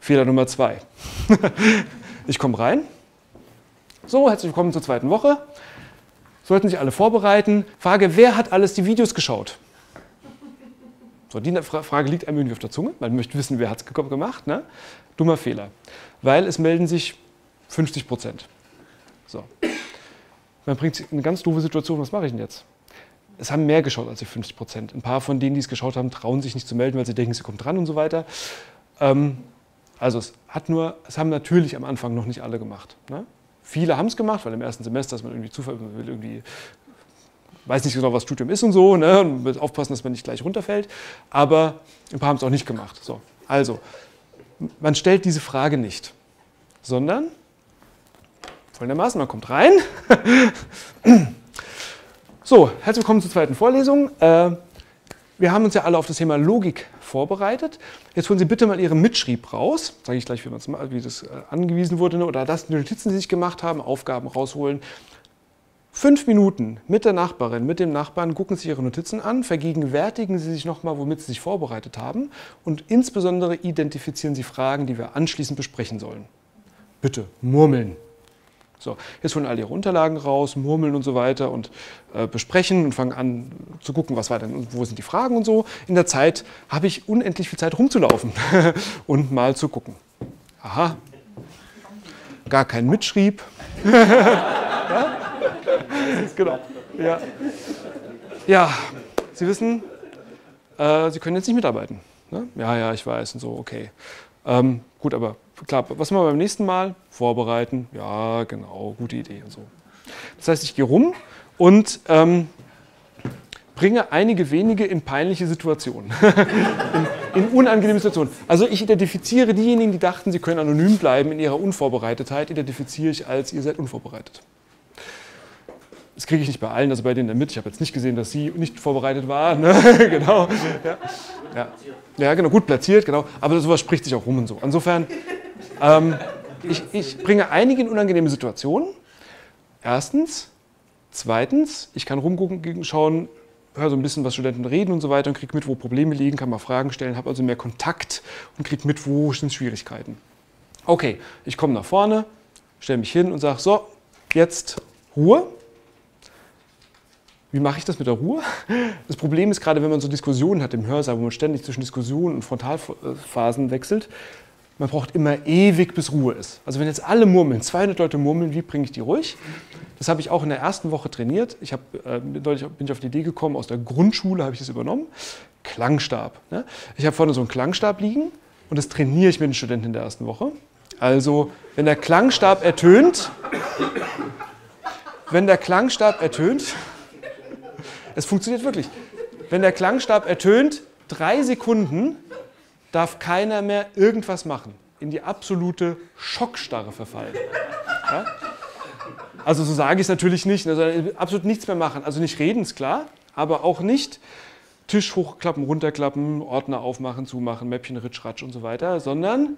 Fehler Nummer zwei. [LAUGHS] ich komme rein. So, herzlich willkommen zur zweiten Woche. Sollten sich alle vorbereiten. Frage, wer hat alles die Videos geschaut? So, die Frage liegt einem irgendwie auf der Zunge. Man möchte wissen, wer hat es gemacht. Ne? Dummer Fehler. Weil es melden sich 50 Prozent. So. Man bringt eine ganz doofe Situation. Was mache ich denn jetzt? Es haben mehr geschaut als die 50 Prozent. Ein paar von denen, die es geschaut haben, trauen sich nicht zu melden, weil sie denken, sie kommen dran und so weiter. Ähm, Also es hat nur, es haben natürlich am Anfang noch nicht alle gemacht. Ne? Viele haben es gemacht, weil im ersten Semester ist man irgendwie Zufall, man will irgendwie, weiß nicht genau, was Studium ist und so, ne? und will aufpassen, dass man nicht gleich runterfällt. Aber ein paar haben es auch nicht gemacht. So, also, man stellt diese Frage nicht, sondern folgendermaßen, man kommt rein. So, herzlich willkommen zur zweiten Vorlesung. Äh, wir haben uns ja alle auf das Thema Logik vorbereitet. Jetzt holen Sie bitte mal Ihre Mitschrieb raus. Sage ich gleich, wie, wie das äh, angewiesen wurde. Ne? Oder das, die Notizen, die Sie sich gemacht haben, Aufgaben rausholen. Fünf Minuten mit der Nachbarin, mit dem Nachbarn, gucken Sie Ihre Notizen an, vergegenwärtigen Sie sich nochmal, womit Sie sich vorbereitet haben und insbesondere identifizieren Sie Fragen, die wir anschließend besprechen sollen. Bitte murmeln. So, jetzt holen alle ihre Unterlagen raus, murmeln und so weiter und äh, besprechen und fangen an zu gucken, was weiter, wo sind die Fragen und so. In der Zeit habe ich unendlich viel Zeit rumzulaufen [LAUGHS] und mal zu gucken. Aha, gar kein Mitschrieb. [LAUGHS] ja? Genau. Ja. ja, Sie wissen, äh, Sie können jetzt nicht mitarbeiten. Ne? Ja, ja, ich weiß und so, okay. Ähm, gut, aber klar, was machen wir beim nächsten Mal? Vorbereiten. Ja, genau, gute Idee und so. Das heißt, ich gehe rum und ähm, bringe einige wenige in peinliche Situationen, [LAUGHS] in, in, unangenehme Situationen. Also ich identifiziere diejenigen, die dachten, sie können anonym bleiben in ihrer Unvorbereitetheit, identifiziere ich als, ihr seid unvorbereitet. Das kriege ich nicht bei allen, also bei denen damit. Ich habe jetzt nicht gesehen, dass sie nicht vorbereitet waren. Ne? [LAUGHS] genau. Ja. Ja. ja. genau, gut platziert, genau. Aber sowas spricht sich auch rum und so. Insofern, ähm, ich, ich bringe einige in unangenehme Situationen. Erstens. Zweitens, ich kann rumgucken, schauen, höre so ein bisschen, was Studenten reden und so weiter und kriege mit, wo Probleme liegen, kann mal Fragen stellen, habe also mehr Kontakt und kriege mit, wo sind Schwierigkeiten. Okay, ich komme nach vorne, stelle mich hin und sage, so, jetzt Ruhe. Wie mache ich das mit der Ruhe? Das Problem ist gerade, wenn man so Diskussionen hat im Hörsaal, wo man ständig zwischen Diskussionen und Frontalphasen wechselt, man braucht immer ewig, bis Ruhe ist. Also wenn jetzt alle murmeln, 200 Leute murmeln, wie bringe ich die ruhig? Das habe ich auch in der ersten Woche trainiert. Ich habe, äh, bin ich auf die Idee gekommen, aus der Grundschule habe ich das übernommen. Klangstab. Ne? Ich habe vorne so einen Klangstab liegen und das trainiere ich mit den Studenten in der ersten Woche. Also wenn der Klangstab ertönt, wenn der Klangstab ertönt, es funktioniert wirklich. Wenn der Klangstab ertönt, drei Sekunden darf keiner mehr irgendwas machen. In die absolute Schockstarre verfallen. Ja? Also so sage ich es natürlich nicht, ne, sondern absolut nichts mehr machen. Also nicht reden, ist klar, aber auch nicht Tisch hochklappen, runterklappen, Ordner aufmachen, zumachen, Mäppchen, Ritschratsch und so weiter, sondern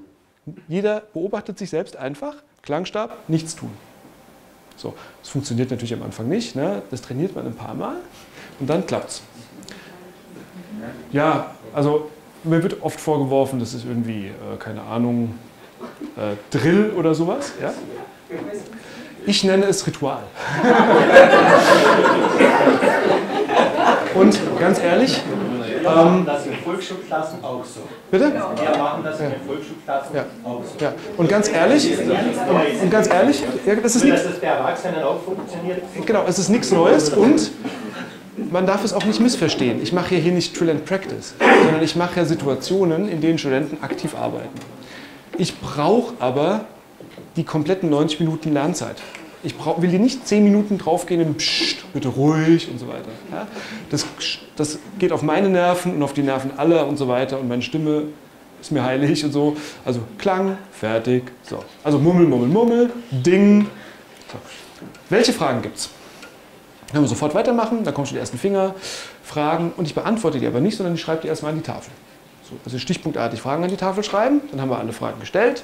jeder beobachtet sich selbst einfach, Klangstab, nichts tun. So, das funktioniert natürlich am Anfang nicht, ne? das trainiert man ein paar Mal und dann klappt's. Ja, also mir wird oft vorgeworfen, das ist irgendwie, äh, keine Ahnung, äh, Drill oder sowas. Ja? Ich nenne es Ritual. [LAUGHS] Und ganz ehrlich, ähm, das in Volksschulklassen auch so. Bitte? Wir machen das in Volksschulklassen ja. auch so. Ja. Und ganz ehrlich, und ganz ehrlich, ja, das ist nichts. Dass das bei Erwachsenen auch funktioniert. Genau, es ist nichts Neues und man darf es auch nicht missverstehen. Ich mache hier nicht Drill and Practice, sondern ich mache ja Situationen, in denen Studenten aktiv arbeiten. Ich brauche aber die kompletten 90 Minuten Lernzeit. Ich brauch, will hier nicht 10 Minuten draufgehen und pssst, bitte ruhig und so weiter. Ja? Das, das geht auf meine Nerven und auf die Nerven aller und so weiter und meine Stimme ist mir heilig und so. Also Klang, fertig, so. Also Mummel, Mummel, Mummel, Ding. So. Welche Fragen gibt es? Können wir sofort weitermachen, dann kommen schon die ersten Finger, Fragen und ich beantworte die aber nicht, sondern ich schreibe die erstmal an die Tafel. So, also stichpunktartig Fragen an die Tafel schreiben, dann haben wir alle Fragen gestellt.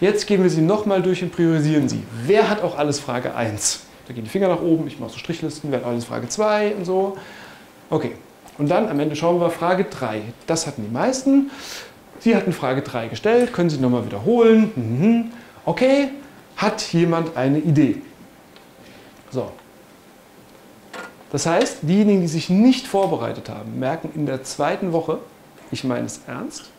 Jetzt gehen wir sie nochmal durch und priorisieren sie. Wer hat auch alles Frage 1? Da gehen die Finger nach oben, ich mache so Strichlisten, wer hat alles Frage 2 und so. Okay, und dann am Ende schauen wir Frage 3. Das hatten die meisten. Sie hatten Frage 3 gestellt, können Sie nochmal wiederholen. Mhm. Okay, hat jemand eine Idee? So, das heißt, diejenigen, die sich nicht vorbereitet haben, merken in der zweiten Woche, ich meine es ernst,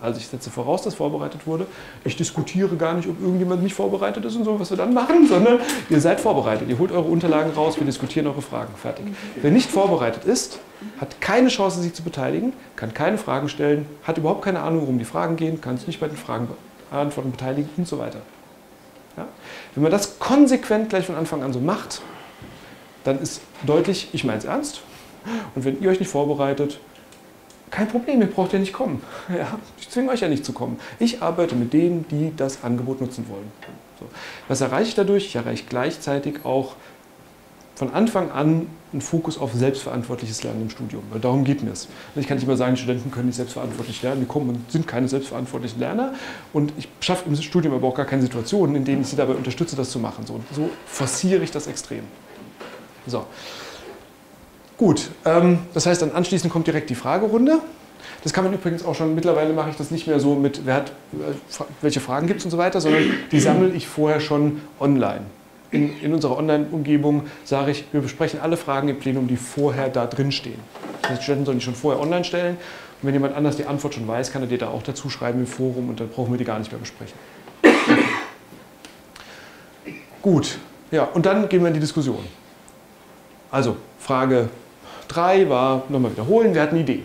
Also ich setze voraus, dass vorbereitet wurde. Ich diskutiere gar nicht, ob irgendjemand nicht vorbereitet ist und so, was wir dann machen, [LAUGHS] sondern ihr seid vorbereitet. Ihr holt eure Unterlagen raus, wir diskutieren eure Fragen. Fertig. Wer nicht vorbereitet ist, hat keine Chance, sich zu beteiligen, kann keine Fragen stellen, hat überhaupt keine Ahnung, worum die Fragen gehen, kann sich nicht bei den Fragen beantworten, beteiligen und so weiter. Ja? Wenn man das konsequent gleich von Anfang an so macht, dann ist deutlich, ich meine es ernst. Und wenn ihr euch nicht vorbereitet, kein Problem, ihr braucht ja nicht kommen. [LAUGHS] Ja, ich zwinge euch ja nicht zu kommen. Ich arbeite mit denen, die das Angebot nutzen wollen. So. Was erreiche ich dadurch? Ich erreiche gleichzeitig auch von Anfang an einen Fokus auf selbstverantwortliches Lernen im Studium, weil darum geht mir es. Ich kann nicht immer sagen, Studenten können nicht selbstverantwortlich lernen, die kommen und sind keine selbstverantwortlichen Lerner und ich schaffe im Studium aber auch gar keine Situationen, in denen ich sie dabei unterstütze, das zu machen. So, so forciere ich das extrem. So. Gut, ähm, das heißt, dann anschließend kommt direkt die Fragerunde. Das kann man übrigens auch schon, mittlerweile mache ich das nicht mehr so mit, wer hat, äh, welche Fragen gibt es und so weiter, sondern die sammle ich vorher schon online in, in unserer Online-Umgebung sage ich, wir besprechen alle Fragen im Plenum, die vorher da drin stehen. Das heißt, die Studenten sollen die schon vorher online stellen. Und wenn jemand anders die Antwort schon weiß, kann er dir da auch dazu schreiben im Forum und dann brauchen wir die gar nicht mehr besprechen. Gut, ja, und dann gehen wir in die Diskussion. Also, Frage 3 war, nochmal wiederholen, wer hat eine Idee?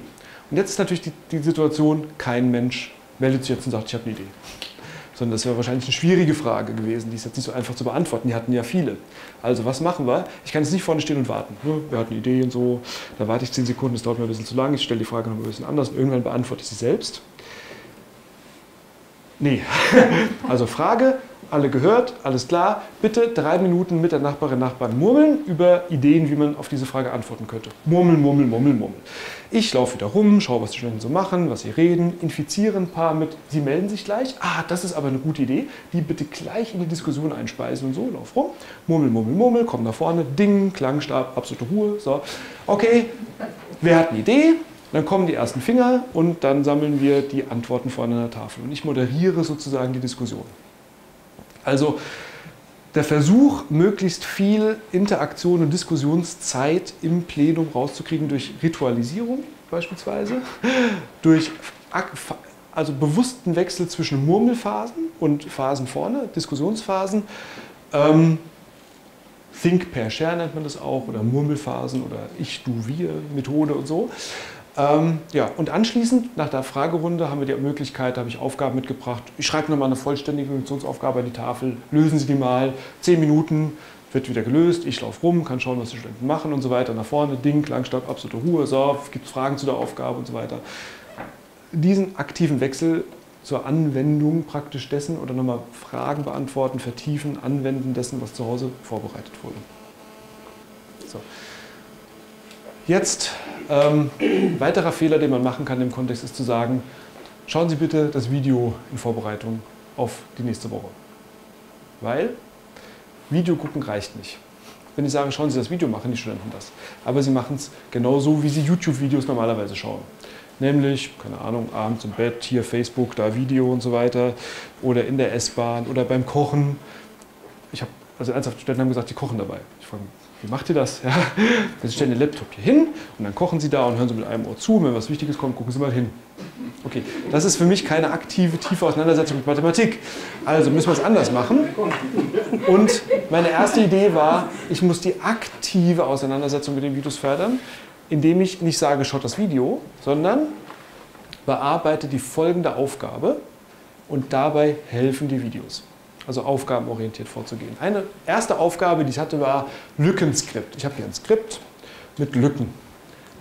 Und jetzt ist natürlich die, die Situation, kein Mensch meldet sich jetzt und sagt, ich habe eine Idee sondern das wäre wahrscheinlich eine schwierige Frage gewesen, die ist jetzt nicht so einfach zu beantworten. Die hatten ja viele. Also was machen wir? Ich kann jetzt nicht vorne stehen und warten. Ne? Wir hatten eine Idee und so, da warte ich zehn Sekunden, das dauert mir ein bisschen zu lang, ich stelle die Frage noch ein bisschen anders und irgendwann beantworte ich sie selbst. Nee. [LAUGHS] also Frage, alle gehört, alles klar. Bitte drei Minuten mit der Nachbarin, Nachbarn murmeln über Ideen, wie man auf diese Frage antworten könnte. Murmeln, murmeln, murmeln, murmeln. Ich laufe wieder rum, schaue, was die Studenten so machen, was sie reden, infiziere ein paar mit, sie melden sich gleich. Ah, das ist aber eine gute Idee. Die bitte gleich in die Diskussion einspeisen und so, lauf rum. Murmel, murmel, murmel, komm nach vorne, Ding, Klangstab, absolute Ruhe. So, okay, wer hat eine Idee? Dann kommen die ersten Finger und dann sammeln wir die Antworten vorne an der Tafel. Und ich moderiere sozusagen die Diskussion. Also der Versuch, möglichst viel Interaktion und Diskussionszeit im Plenum rauszukriegen durch Ritualisierung beispielsweise, durch also bewussten Wechsel zwischen Murmelphasen und Phasen vorne, Diskussionsphasen. Ähm, Think per Share nennt man das auch, oder Murmelphasen oder Ich, Du, Wir Methode und so. Ähm, ja, und anschließend, nach der Fragerunde, haben wir die Möglichkeit, da habe ich Aufgaben mitgebracht. Ich schreibe nochmal eine vollständige Funktionsaufgabe an die Tafel, lösen Sie die mal, zehn Minuten, wird wieder gelöst, ich laufe rum, kann schauen, was die Studenten machen und so weiter. Nach vorne, Ding, Klangstab, absolute Ruhe, so, gibt es Fragen zu der Aufgabe und so weiter. Diesen aktiven Wechsel zur Anwendung praktisch dessen oder nochmal Fragen beantworten, vertiefen, anwenden dessen, was zu Hause vorbereitet wurde. So. Jetzt, ähm, weiterer Fehler, den man machen kann im Kontext, ist zu sagen, schauen Sie bitte das Video in Vorbereitung auf die nächste Woche. Weil Video gucken reicht nicht. Wenn ich sage, schauen Sie das Video, machen die Studenten das. Aber sie machen es genauso, wie sie YouTube-Videos normalerweise schauen. Nämlich, keine Ahnung, abends im Bett, hier Facebook, da Video und so weiter. Oder in der S-Bahn oder beim Kochen. Ich habe, also ernsthaft, Studenten haben gesagt, die kochen dabei. Ich frage wie macht ihr das? [LAUGHS] Ja? Sie stellen den Laptop hier hin und dann kochen Sie da und hören Sie mit einem Ohr zu. Und wenn was Wichtiges kommt, gucken Sie mal hin. Okay, das ist für mich keine aktive, tiefe Auseinandersetzung mit Mathematik. Also müssen wir es anders machen. Und meine erste Idee war, ich muss die aktive Auseinandersetzung mit den Videos fördern, indem ich nicht sage, schaut das Video, sondern bearbeite die folgende Aufgabe und dabei helfen die Videos also aufgabenorientiert vorzugehen. Eine erste Aufgabe, die ich hatte, war Lückenskript. Ich habe hier ein Skript mit Lücken.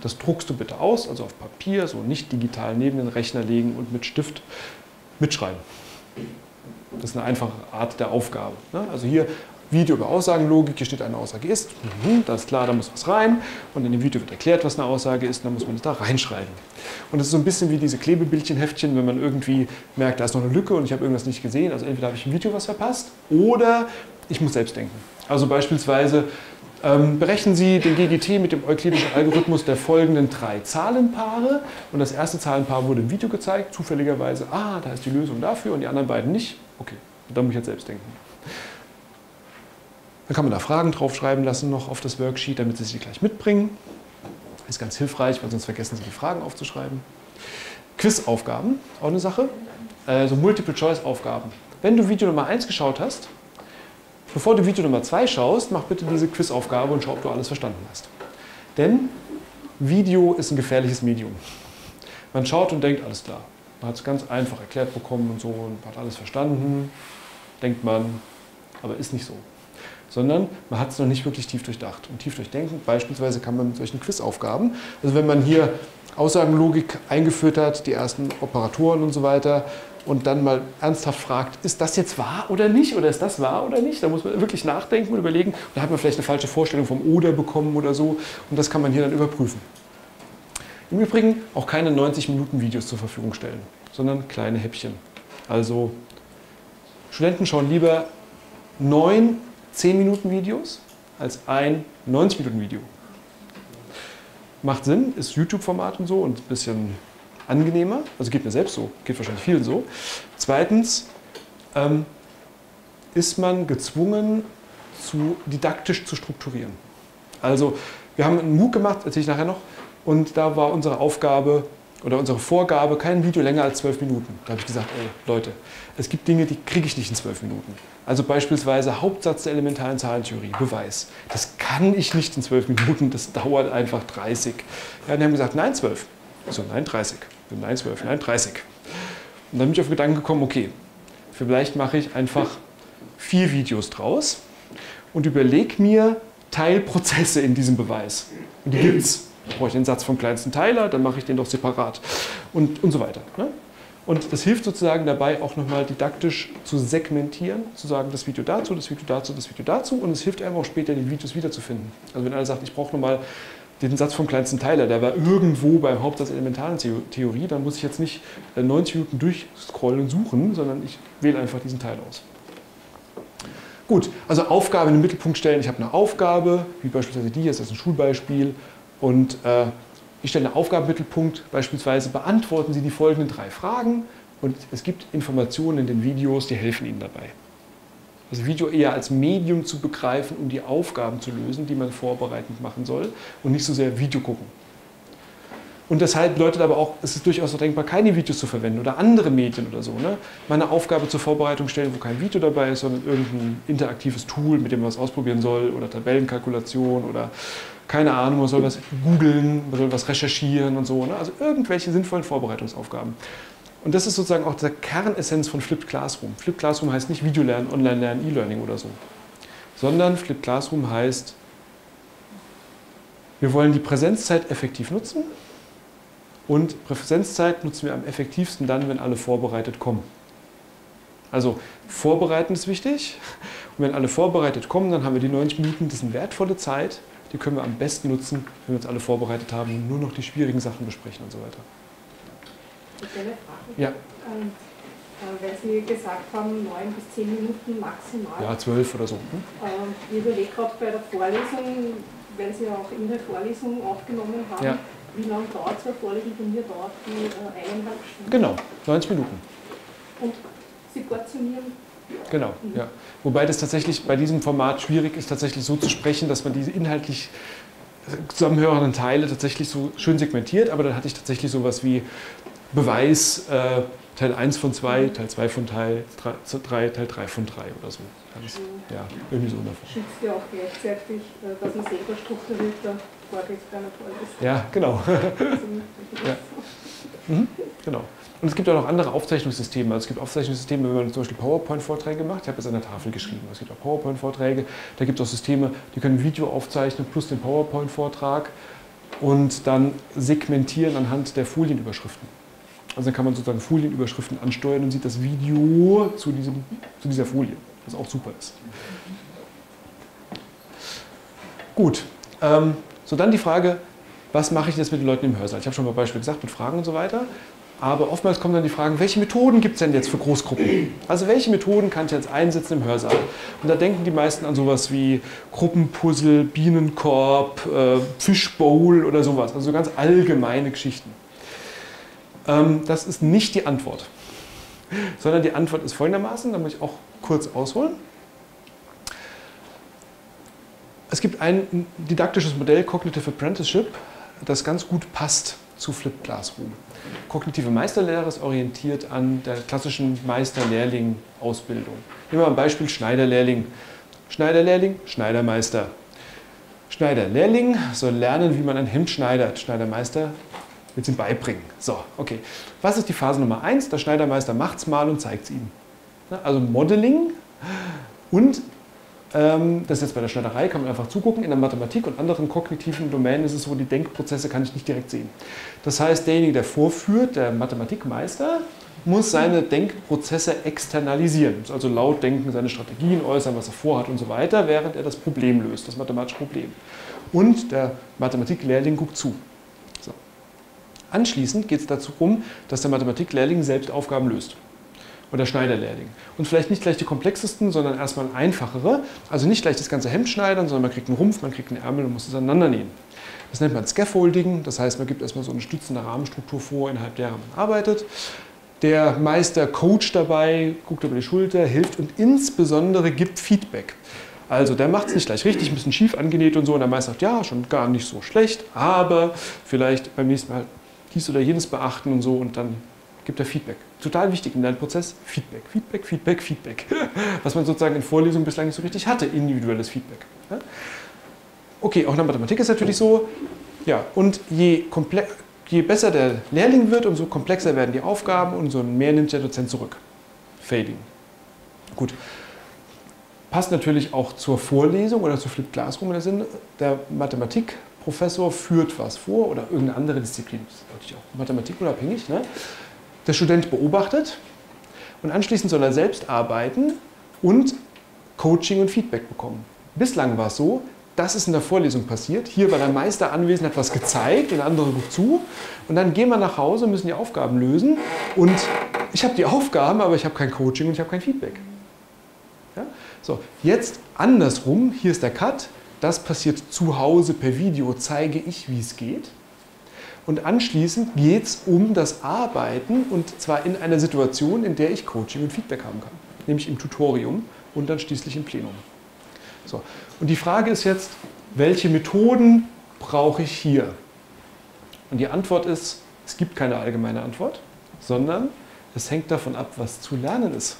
Das druckst du bitte aus, also auf Papier, so nicht digital neben den Rechner legen und mit Stift mitschreiben. Das ist eine einfache Art der Aufgabe. Ne? Also hier Video über Aussagenlogik, hier steht eine Aussage ist, mhm, da ist klar, da muss was rein und in dem Video wird erklärt, was eine Aussage ist, dann muss man es da reinschreiben. Und das ist so ein bisschen wie diese Klebebildchenheftchen, wenn man irgendwie merkt, da ist noch eine Lücke und ich habe irgendwas nicht gesehen, also entweder habe ich im Video was verpasst oder ich muss selbst denken. Also beispielsweise ähm, berechnen Sie den GGT mit dem euklidischen Algorithmus der folgenden drei Zahlenpaare und das erste Zahlenpaar wurde im Video gezeigt, zufälligerweise, ah, da ist die Lösung dafür und die anderen beiden nicht. Okay, da muss ich jetzt selbst denken. Dann kann man da Fragen draufschreiben lassen noch auf das Worksheet, damit Sie sie gleich mitbringen. Ist ganz hilfreich, weil sonst vergessen Sie die Fragen aufzuschreiben. Quizaufgaben, auch eine Sache. Also Multiple-Choice-Aufgaben. Wenn du Video Nummer 1 geschaut hast, bevor du Video Nummer 2 schaust, mach bitte diese Quizaufgabe und schau, ob du alles verstanden hast. Denn Video ist ein gefährliches Medium. Man schaut und denkt, alles klar. Man hat es ganz einfach erklärt bekommen und so und hat alles verstanden, denkt man, aber ist nicht so. Sondern man hat es noch nicht wirklich tief durchdacht. Und tief durchdenken, beispielsweise kann man mit solchen Quizaufgaben, also wenn man hier Aussagenlogik eingeführt hat, die ersten Operatoren und so weiter, und dann mal ernsthaft fragt, ist das jetzt wahr oder nicht? Oder ist das wahr oder nicht? Da muss man wirklich nachdenken und überlegen. Da hat man vielleicht eine falsche Vorstellung vom Oder bekommen oder so. Und das kann man hier dann überprüfen. Im Übrigen auch keine 90 Minuten Videos zur Verfügung stellen, sondern kleine Häppchen. Also Studenten schauen lieber neun 10 Minuten Videos als ein 90 Minuten Video. Macht Sinn, ist YouTube-Format und so und ein bisschen angenehmer. Also geht mir selbst so, geht wahrscheinlich vielen so. Zweitens ähm, ist man gezwungen, zu, didaktisch zu strukturieren. Also wir haben einen MOOC gemacht, erzähle ich nachher noch, und da war unsere Aufgabe oder unsere Vorgabe, kein Video länger als zwölf Minuten. Da habe ich gesagt, ey Leute, es gibt Dinge, die kriege ich nicht in zwölf Minuten. Also beispielsweise Hauptsatz der elementaren Zahlentheorie, Beweis. Das kann ich nicht in zwölf Minuten, das dauert einfach 30. Ja, die haben gesagt, nein, zwölf. So, nein, 30. Nein, 12, nein, 30. Und dann bin ich auf den Gedanken gekommen, okay, vielleicht mache ich einfach vier Videos draus und überlege mir Teilprozesse in diesem Beweis. Und die gibt es. Da brauche ich den Satz vom kleinsten Teiler, dann mache ich den doch separat und, und so weiter. Ne? Und das hilft sozusagen dabei, auch nochmal didaktisch zu segmentieren, zu sagen, das Video dazu, das Video dazu, das Video dazu. Und es hilft einem auch später, die Videos wiederzufinden. Also wenn einer sagt, ich brauche nochmal den Satz vom kleinsten Teiler, der war irgendwo beim Hauptsatz elementaren Theorie, dann muss ich jetzt nicht 90 äh, Minuten durchscrollen und suchen, sondern ich wähle einfach diesen Teil aus. Gut, also Aufgabe in den Mittelpunkt stellen. Ich habe eine Aufgabe, wie beispielsweise die, jetzt ist ein Schulbeispiel, und äh, ich stelle eine Aufgabe im Mittelpunkt, beispielsweise beantworten Sie die folgenden drei Fragen und es gibt Informationen in den Videos, die helfen Ihnen dabei das Video eher als Medium zu begreifen, um die Aufgaben zu lösen, die man vorbereitend machen soll und nicht so sehr Video gucken. Und deshalb bedeutet aber auch, es ist durchaus denkbar, keine Videos zu verwenden oder andere Medien oder so. Ne? Meine Aufgabe zur Vorbereitung stellen, wo kein Video dabei ist, sondern irgendein interaktives Tool, mit dem man was ausprobieren soll oder Tabellenkalkulation oder keine Ahnung, man soll was googeln, man soll was recherchieren und so. Ne? Also irgendwelche sinnvollen Vorbereitungsaufgaben. Und das ist sozusagen auch der Kernessenz von Flipped Classroom. Flipped Classroom heißt nicht Videolernen, Online-Lernen, E-Learning oder so, sondern Flipped Classroom heißt, wir wollen die Präsenzzeit effektiv nutzen und Präsenzzeit nutzen wir am effektivsten dann, wenn alle vorbereitet kommen. Also vorbereiten ist wichtig und wenn alle vorbereitet kommen, dann haben wir die 90 Minuten, das ist eine wertvolle Zeit, die können wir am besten nutzen, wenn wir uns alle vorbereitet haben und nur noch die schwierigen Sachen besprechen und so weiter. Ja. Ähm, äh, weil Sie gesagt haben, neun bis zehn Minuten maximal. Ja, zwölf oder so. Hm? Ähm, ich überlege gerade bei der Vorlesung, weil Sie ja auch in der Vorlesung aufgenommen haben, ja. wie lange dauert so eine Vorlesung von mir? Dauert die äh, eineinhalb Stunden? Genau, 90 Minuten. Und Sie portionieren Genau, mhm. ja. Wobei das tatsächlich bei diesem Format schwierig ist, tatsächlich so zu sprechen, dass man diese inhaltlich zusammenhörenden Teile tatsächlich so schön segmentiert, aber dann hatte ich tatsächlich sowas wie Beweis, äh, Teil 1 von 2, Teil 2 von Teil 3, Teil 3 von 3 oder so. Ganz, ja, irgendwie so in der Form. Schützt ja auch gleichzeitig, äh, dass man selber strukturierter bei einer Vorlesung. Ja, genau. [LAUGHS] ja. Mhm, genau. Und es gibt auch noch andere Aufzeichnungssysteme. Also es gibt Aufzeichnungssysteme, wenn man zum Beispiel PowerPoint-Vorträge macht. Ich habe jetzt an der Tafel geschrieben. Es gibt auch PowerPoint-Vorträge. Da gibt es auch Systeme, die können Video aufzeichnen plus den PowerPoint-Vortrag und dann segmentieren anhand der Folienüberschriften. Also dann kann man sozusagen Folienüberschriften ansteuern und sieht das Video zu, diesem, zu dieser Folie, was auch super ist. Gut, ähm, so dann die Frage, was mache ich jetzt mit den Leuten im Hörsaal? Ich habe schon mal Beispiel gesagt, mit Fragen und so weiter. Aber oftmals kommen dann die Fragen, welche Methoden gibt es denn jetzt für Großgruppen? Also welche Methoden kann ich jetzt einsetzen im Hörsaal? Und da denken die meisten an sowas wie Gruppenpuzzle, Bienenkorb, äh, Fishbowl oder sowas. Also ganz allgemeine Geschichten. Ähm, das ist nicht die Antwort, [LAUGHS] sondern die Antwort ist folgendermaßen, da muss ich auch kurz ausholen. Es gibt ein didaktisches Modell Cognitive Apprenticeship, das ganz gut passt zu Flip Classroom. Kognitive Meisterlehre ist orientiert an der klassischen Meister-Lehrling-Ausbildung. Nehmen wir mal ein Beispiel Schneiderlehrling. Schneiderlehrling, Schneidermeister. Schneiderlehrling soll lernen, wie man ein Hemd schneidert. Schneidermeister will es ihm beibringen. So, okay. Was ist die Phase Nummer 1? Der Schneidermeister macht es mal und zeigt es ihm. Also Modeling und das ist jetzt bei der Schneiderei, kann man einfach zugucken. In der Mathematik und anderen kognitiven Domänen ist es so, die Denkprozesse kann ich nicht direkt sehen. Das heißt, derjenige, der vorführt, der Mathematikmeister, muss seine Denkprozesse externalisieren, also laut denken, seine Strategien äußern, was er vorhat und so weiter, während er das Problem löst, das mathematische Problem. Und der Mathematiklehrling guckt zu. So. Anschließend geht es darum, dass der Mathematiklehrling selbst Aufgaben löst oder Schneiderlehrling. Und vielleicht nicht gleich die komplexesten, sondern erstmal einfachere. Also nicht gleich das ganze Hemd schneidern, sondern man kriegt einen Rumpf, man kriegt einen Ärmel und muss es aneinander nähen. Das nennt man Scaffolding, das heißt, man gibt erstmal so eine stützende Rahmenstruktur vor, innerhalb derer man arbeitet. Der Meister coacht dabei, guckt über die Schulter, hilft und insbesondere gibt Feedback. Also der macht es nicht gleich richtig, ein bisschen schief angenäht und so. Und der Meister sagt, ja, schon gar nicht so schlecht, aber vielleicht beim nächsten Mal dies oder jenes beachten und so. Und dann gibt er Feedback. Total wichtig im Lernprozess, Feedback, Feedback, Feedback, Feedback. [LAUGHS] Was man sozusagen in Vorlesungen bislang nicht so richtig hatte, individuelles Feedback. Okay, auch in der Mathematik ist natürlich so, ja, und je, je besser der Lehrling wird, umso komplexer werden die Aufgaben und umso mehr nimmt der Dozent zurück. Fading. Gut. Passt natürlich auch zur Vorlesung oder zu Flip Classroom in der Sinne, der Mathematikprofessor führt was vor oder irgendeine andere Disziplin, das ist natürlich auch mathematikunabhängig, ne? Der Student beobachtet und anschließend soll er selbst arbeiten und Coaching und Feedback bekommen. Bislang war es so, das ist in der Vorlesung passiert. Hier war der Meister anwesend, hat was gezeigt, und der andere guckt zu. Und dann gehen wir nach Hause, müssen die Aufgaben lösen. Und ich habe die Aufgaben, aber ich habe kein Coaching und ich habe kein Feedback. Ja? So, jetzt andersrum, hier ist der Cut. Das passiert zu Hause per Video, zeige ich, wie es geht. Und anschließend geht es um das Arbeiten und zwar in einer Situation, in der ich Coaching und Feedback haben kann, nämlich im Tutorium und dann schließlich im Plenum. So. Und die Frage ist jetzt, welche Methoden brauche ich hier? Und die Antwort ist, es gibt keine allgemeine Antwort, sondern es hängt davon ab, was zu lernen ist.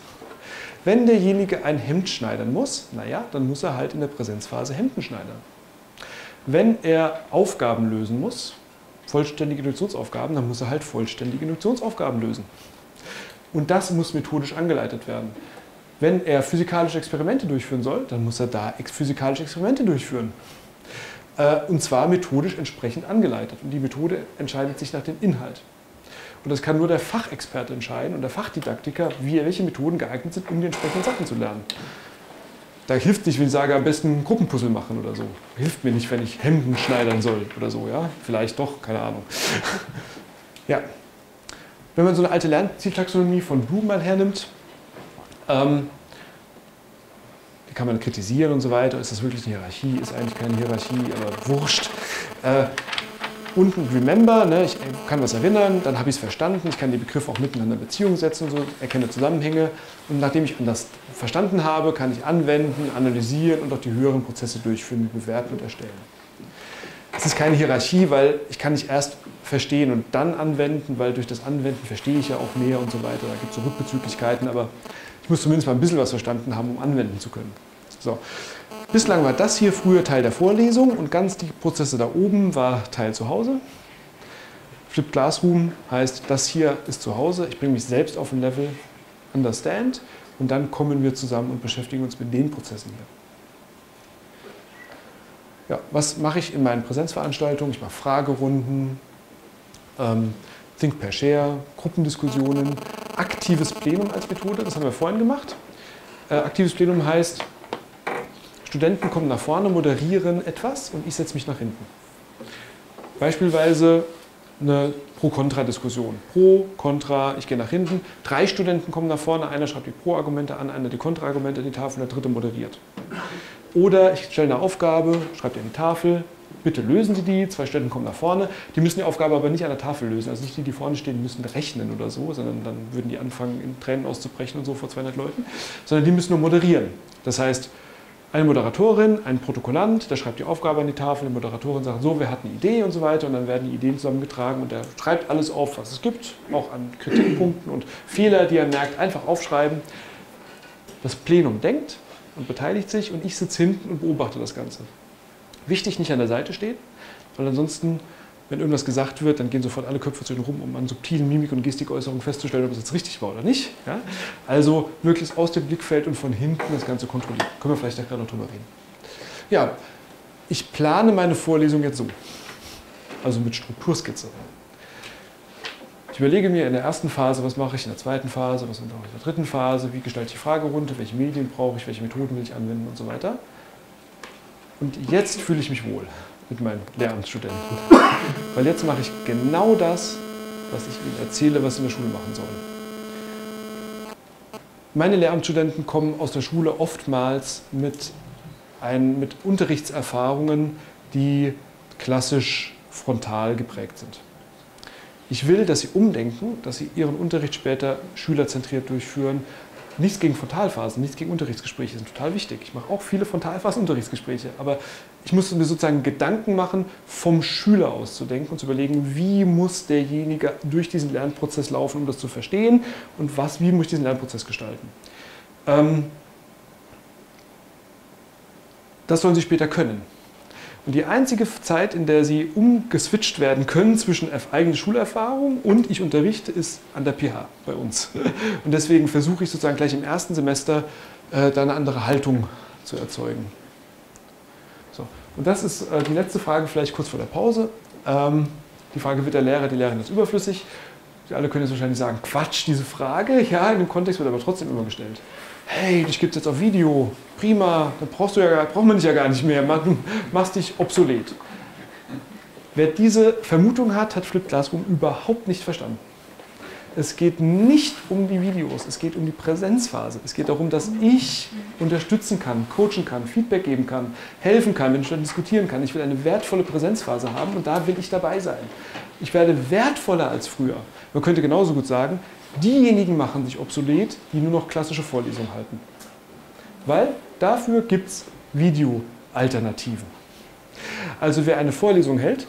Wenn derjenige ein Hemd schneidern muss, naja, dann muss er halt in der Präsenzphase Hemden schneidern. Wenn er Aufgaben lösen muss, vollständige Induktionsaufgaben, dann muss er halt vollständige Induktionsaufgaben lösen. Und das muss methodisch angeleitet werden. Wenn er physikalische Experimente durchführen soll, dann muss er da physikalische Experimente durchführen. Äh, und zwar methodisch entsprechend angeleitet. Und die Methode entscheidet sich nach dem Inhalt. Und das kann nur der Fachexperte entscheiden und der Fachdidaktiker, wie, welche Methoden geeignet sind, um die entsprechenden Sachen zu lernen. Da hilft nicht, wenn ich sage, am besten ein Gruppenpuzzle machen oder so. Hilft mir nicht, wenn ich Hemden schneidern soll oder so, ja? Vielleicht doch, keine Ahnung. [LAUGHS] ja. Wenn man so eine alte Lernzieltaxonomie von Bloom mal hernimmt, ähm, die kann man kritisieren und so weiter. Ist das wirklich eine Hierarchie? Ist eigentlich keine Hierarchie, aber wurscht. Äh, unten Remember, ne, ich kann was erinnern, dann habe ich es verstanden, ich kann die Begriffe auch miteinander in Beziehung setzen und so, erkenne Zusammenhänge und nachdem ich das verstanden habe, kann ich anwenden, analysieren und auch die höheren Prozesse durchführen, bewerten und erstellen. Es ist keine Hierarchie, weil ich kann nicht erst verstehen und dann anwenden, weil durch das Anwenden verstehe ich ja auch mehr und so weiter. Da gibt es so Rückbezüglichkeiten, aber ich muss zumindest mal ein bisschen was verstanden haben, um anwenden zu können. So. Bislang war das hier früher Teil der Vorlesung und ganz die Prozesse da oben war Teil zu Hause. Flip Classroom heißt, das hier ist zu Hause, ich bringe mich selbst auf ein Level, understand und dann kommen wir zusammen und beschäftigen uns mit den Prozessen hier. Ja, was mache ich in meinen Präsenzveranstaltungen? Ich mache Fragerunden, ähm, Think per Share, Gruppendiskussionen, aktives Plenum als Methode, das haben wir vorhin gemacht. Äh, aktives Plenum heißt, Studenten kommen nach vorne, moderieren etwas und ich setze mich nach hinten. Beispielsweise eine Pro-Kontra-Diskussion. Pro, Kontra, ich gehe nach hinten. Drei Studenten kommen nach vorne, einer schreibt die Pro-Argumente an, einer die Kontra-Argumente an die Tafel und der dritte moderiert. Oder ich stelle eine Aufgabe, schreibe an die Tafel, bitte lösen Sie die, zwei Studenten kommen nach vorne. Die müssen die Aufgabe aber nicht an der Tafel lösen. Also nicht die, die vorne stehen, müssen rechnen oder so, sondern dann würden die anfangen, in Tränen auszubrechen und so vor 200 Leuten. Sondern die müssen nur moderieren. Das heißt, eine Moderatorin, ein Protokollant, der schreibt die Aufgabe an die Tafel, die Moderatorin sagt, so, wer hat eine Idee und so weiter und dann werden die Ideen zusammengetragen und er schreibt alles auf, was es gibt, auch an Kritikpunkten und Fehler, die er merkt, einfach aufschreiben. Das Plenum denkt und beteiligt sich und ich sitze hinten und beobachte das Ganze. Wichtig, nicht an der Seite stehen, weil ansonsten wenn irgendwas gesagt wird, dann gehen sofort alle Köpfe zu rum, um an subtilen Mimik- und Gestikäußerungen festzustellen, ob es jetzt richtig war oder nicht. Ja? Also möglichst aus dem Blickfeld und von hinten das Ganze kontrollieren. Können wir vielleicht da gerade noch drüber reden. Ja, ich plane meine Vorlesung jetzt so. Also mit Strukturskizze. Ich überlege mir in der ersten Phase, was mache ich in der zweiten Phase, was mache ich in der dritten Phase, wie gestalte ich die Fragerunde, welche Medien brauche ich, welche Methoden will ich anwenden und so weiter. Und jetzt fühle ich mich wohl mit meinen Lehramtsstudenten. Weil jetzt mache ich genau das, was ich ihnen erzähle, was sie in der Schule machen sollen. Meine Lehramtsstudenten kommen aus der Schule oftmals mit, ein, mit Unterrichtserfahrungen, die klassisch frontal geprägt sind. Ich will, dass sie umdenken, dass sie ihren Unterricht später schülerzentriert durchführen Nichts gegen Frontalphasen, nichts gegen Unterrichtsgespräche sind total wichtig. Ich mache auch viele Frontalphasen-Unterrichtsgespräche, aber ich muss mir sozusagen Gedanken machen, vom Schüler aus zu denken und zu überlegen, wie muss derjenige durch diesen Lernprozess laufen, um das zu verstehen und was, wie muss ich diesen Lernprozess gestalten. Ähm, das sollen sie später können. Und die einzige Zeit, in der sie umgeswitcht werden können zwischen eigene Schulerfahrung und ich unterrichte, ist an der PH bei uns. [LAUGHS] Und deswegen versuche ich sozusagen gleich im ersten Semester äh, da eine andere Haltung zu erzeugen. Und das ist äh, die letzte Frage, vielleicht kurz vor der Pause. Ähm, die Frage, wird der Lehrer, die Lehrerin das überflüssig? Sie alle können jetzt wahrscheinlich sagen, Quatsch, diese Frage. Ja, in dem Kontext wird aber trotzdem immer gestellt hey, dich gibt es jetzt auf Video, prima, dann brauchst du ja, braucht man dich ja gar nicht mehr, du machst dich obsolet. Wer diese Vermutung hat, hat Flip Classroom überhaupt nicht verstanden. Es geht nicht um die Videos, es geht um die Präsenzphase. Es geht darum, dass ich unterstützen kann, coachen kann, Feedback geben kann, helfen kann, wenn ich diskutieren kann. Ich will eine wertvolle Präsenzphase haben und da will ich dabei sein. Ich werde wertvoller als früher. Man könnte genauso gut sagen, Diejenigen machen sich obsolet, die nur noch klassische Vorlesungen halten. Weil dafür gibt es Video-Alternativen. Also wer eine Vorlesung hält,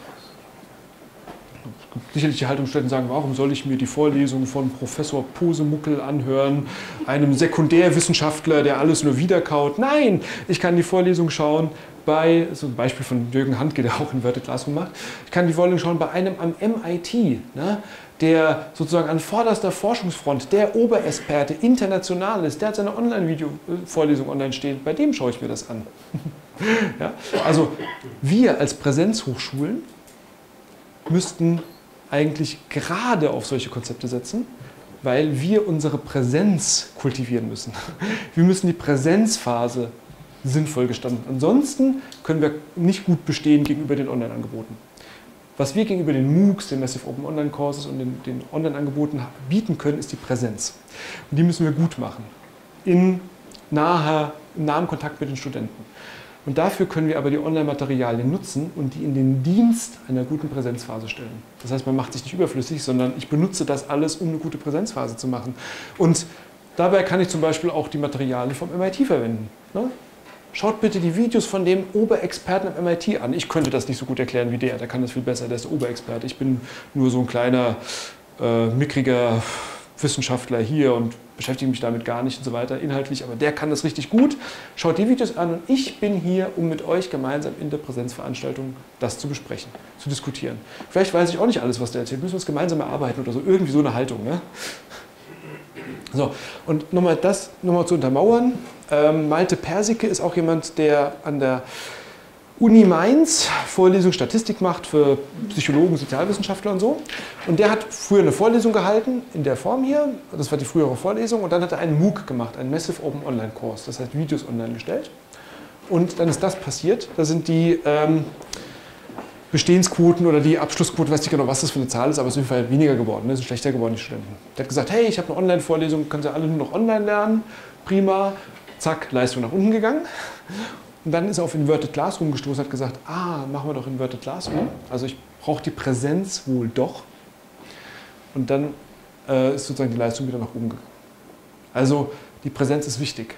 sicherlich die Haltungsstätten sagen, warum soll ich mir die Vorlesung von Professor Posemuckel anhören, einem Sekundärwissenschaftler, der alles nur wiederkaut. Nein, ich kann die Vorlesung schauen bei, so ein Beispiel von Jürgen Handke, der auch Inverted Classroom macht, ich kann die Vorlesung schauen bei einem am MIT. Ne? der sozusagen an vorderster Forschungsfront, der Oberexperte international ist, der hat seine Online-Video-Vorlesung online stehen, bei dem schaue ich mir das an. [LAUGHS] ja? Also wir als Präsenzhochschulen müssten eigentlich gerade auf solche Konzepte setzen, weil wir unsere Präsenz kultivieren müssen. [LAUGHS] Wir müssen die Präsenzphase sinnvoll gestalten. Ansonsten können wir nicht gut bestehen gegenüber den Online-Angeboten. Was wir gegenüber den MOOCs, den Massive Open Online Courses und den, den Online-Angeboten bieten können, ist die Präsenz. Und die müssen wir gut machen. In naher, im nahen Kontakt mit den Studenten. Und dafür können wir aber die Online-Materialien nutzen und die in den Dienst einer guten Präsenzphase stellen. Das heißt, man macht sich nicht überflüssig, sondern ich benutze das alles, um eine gute Präsenzphase zu machen. Und dabei kann ich zum Beispiel auch die Materialien vom MIT verwenden. Ne? Schaut bitte die Videos von dem Oberexperten am MIT an. Ich könnte das nicht so gut erklären wie der, der kann das viel besser, der ist der Oberexperte. Ich bin nur so ein kleiner, äh, mickriger Wissenschaftler hier und beschäftige mich damit gar nicht und so weiter inhaltlich, aber der kann das richtig gut. Schaut die Videos an und ich bin hier, um mit euch gemeinsam in der Präsenzveranstaltung das zu besprechen, zu diskutieren. Vielleicht weiß ich auch nicht alles, was der erzählt, müssen wir es gemeinsam erarbeiten oder so, irgendwie so eine Haltung. Ne? So, und nochmal das nochmal zu untermauern. Ähm, Malte Persicke ist auch jemand, der an der Uni Mainz Vorlesung Statistik macht für Psychologen, Sozialwissenschaftler und so. Und der hat früher eine Vorlesung gehalten, in der Form hier. Das war die frühere Vorlesung. Und dann hat er einen MOOC gemacht, einen Massive Open Online Course. Das heißt, Videos online gestellt. Und dann ist das passiert. Da sind die ähm, Bestehensquoten oder die Abschlussquote, weiß nicht genau, was das für eine Zahl ist, aber es ist auf jeden Fall weniger geworden, ne? sind schlechter geworden, die Studenten. Der hat gesagt, hey, ich habe eine Online-Vorlesung, können Sie alle nur noch online lernen, prima, zack, Leistung nach unten gegangen. Und dann ist er auf Inverted Classroom gestoßen und hat gesagt, ah, machen wir doch Inverted Classroom. Also ich brauche die Präsenz wohl doch. Und dann äh, ist sozusagen die Leistung wieder nach oben gegangen. Also die Präsenz ist wichtig.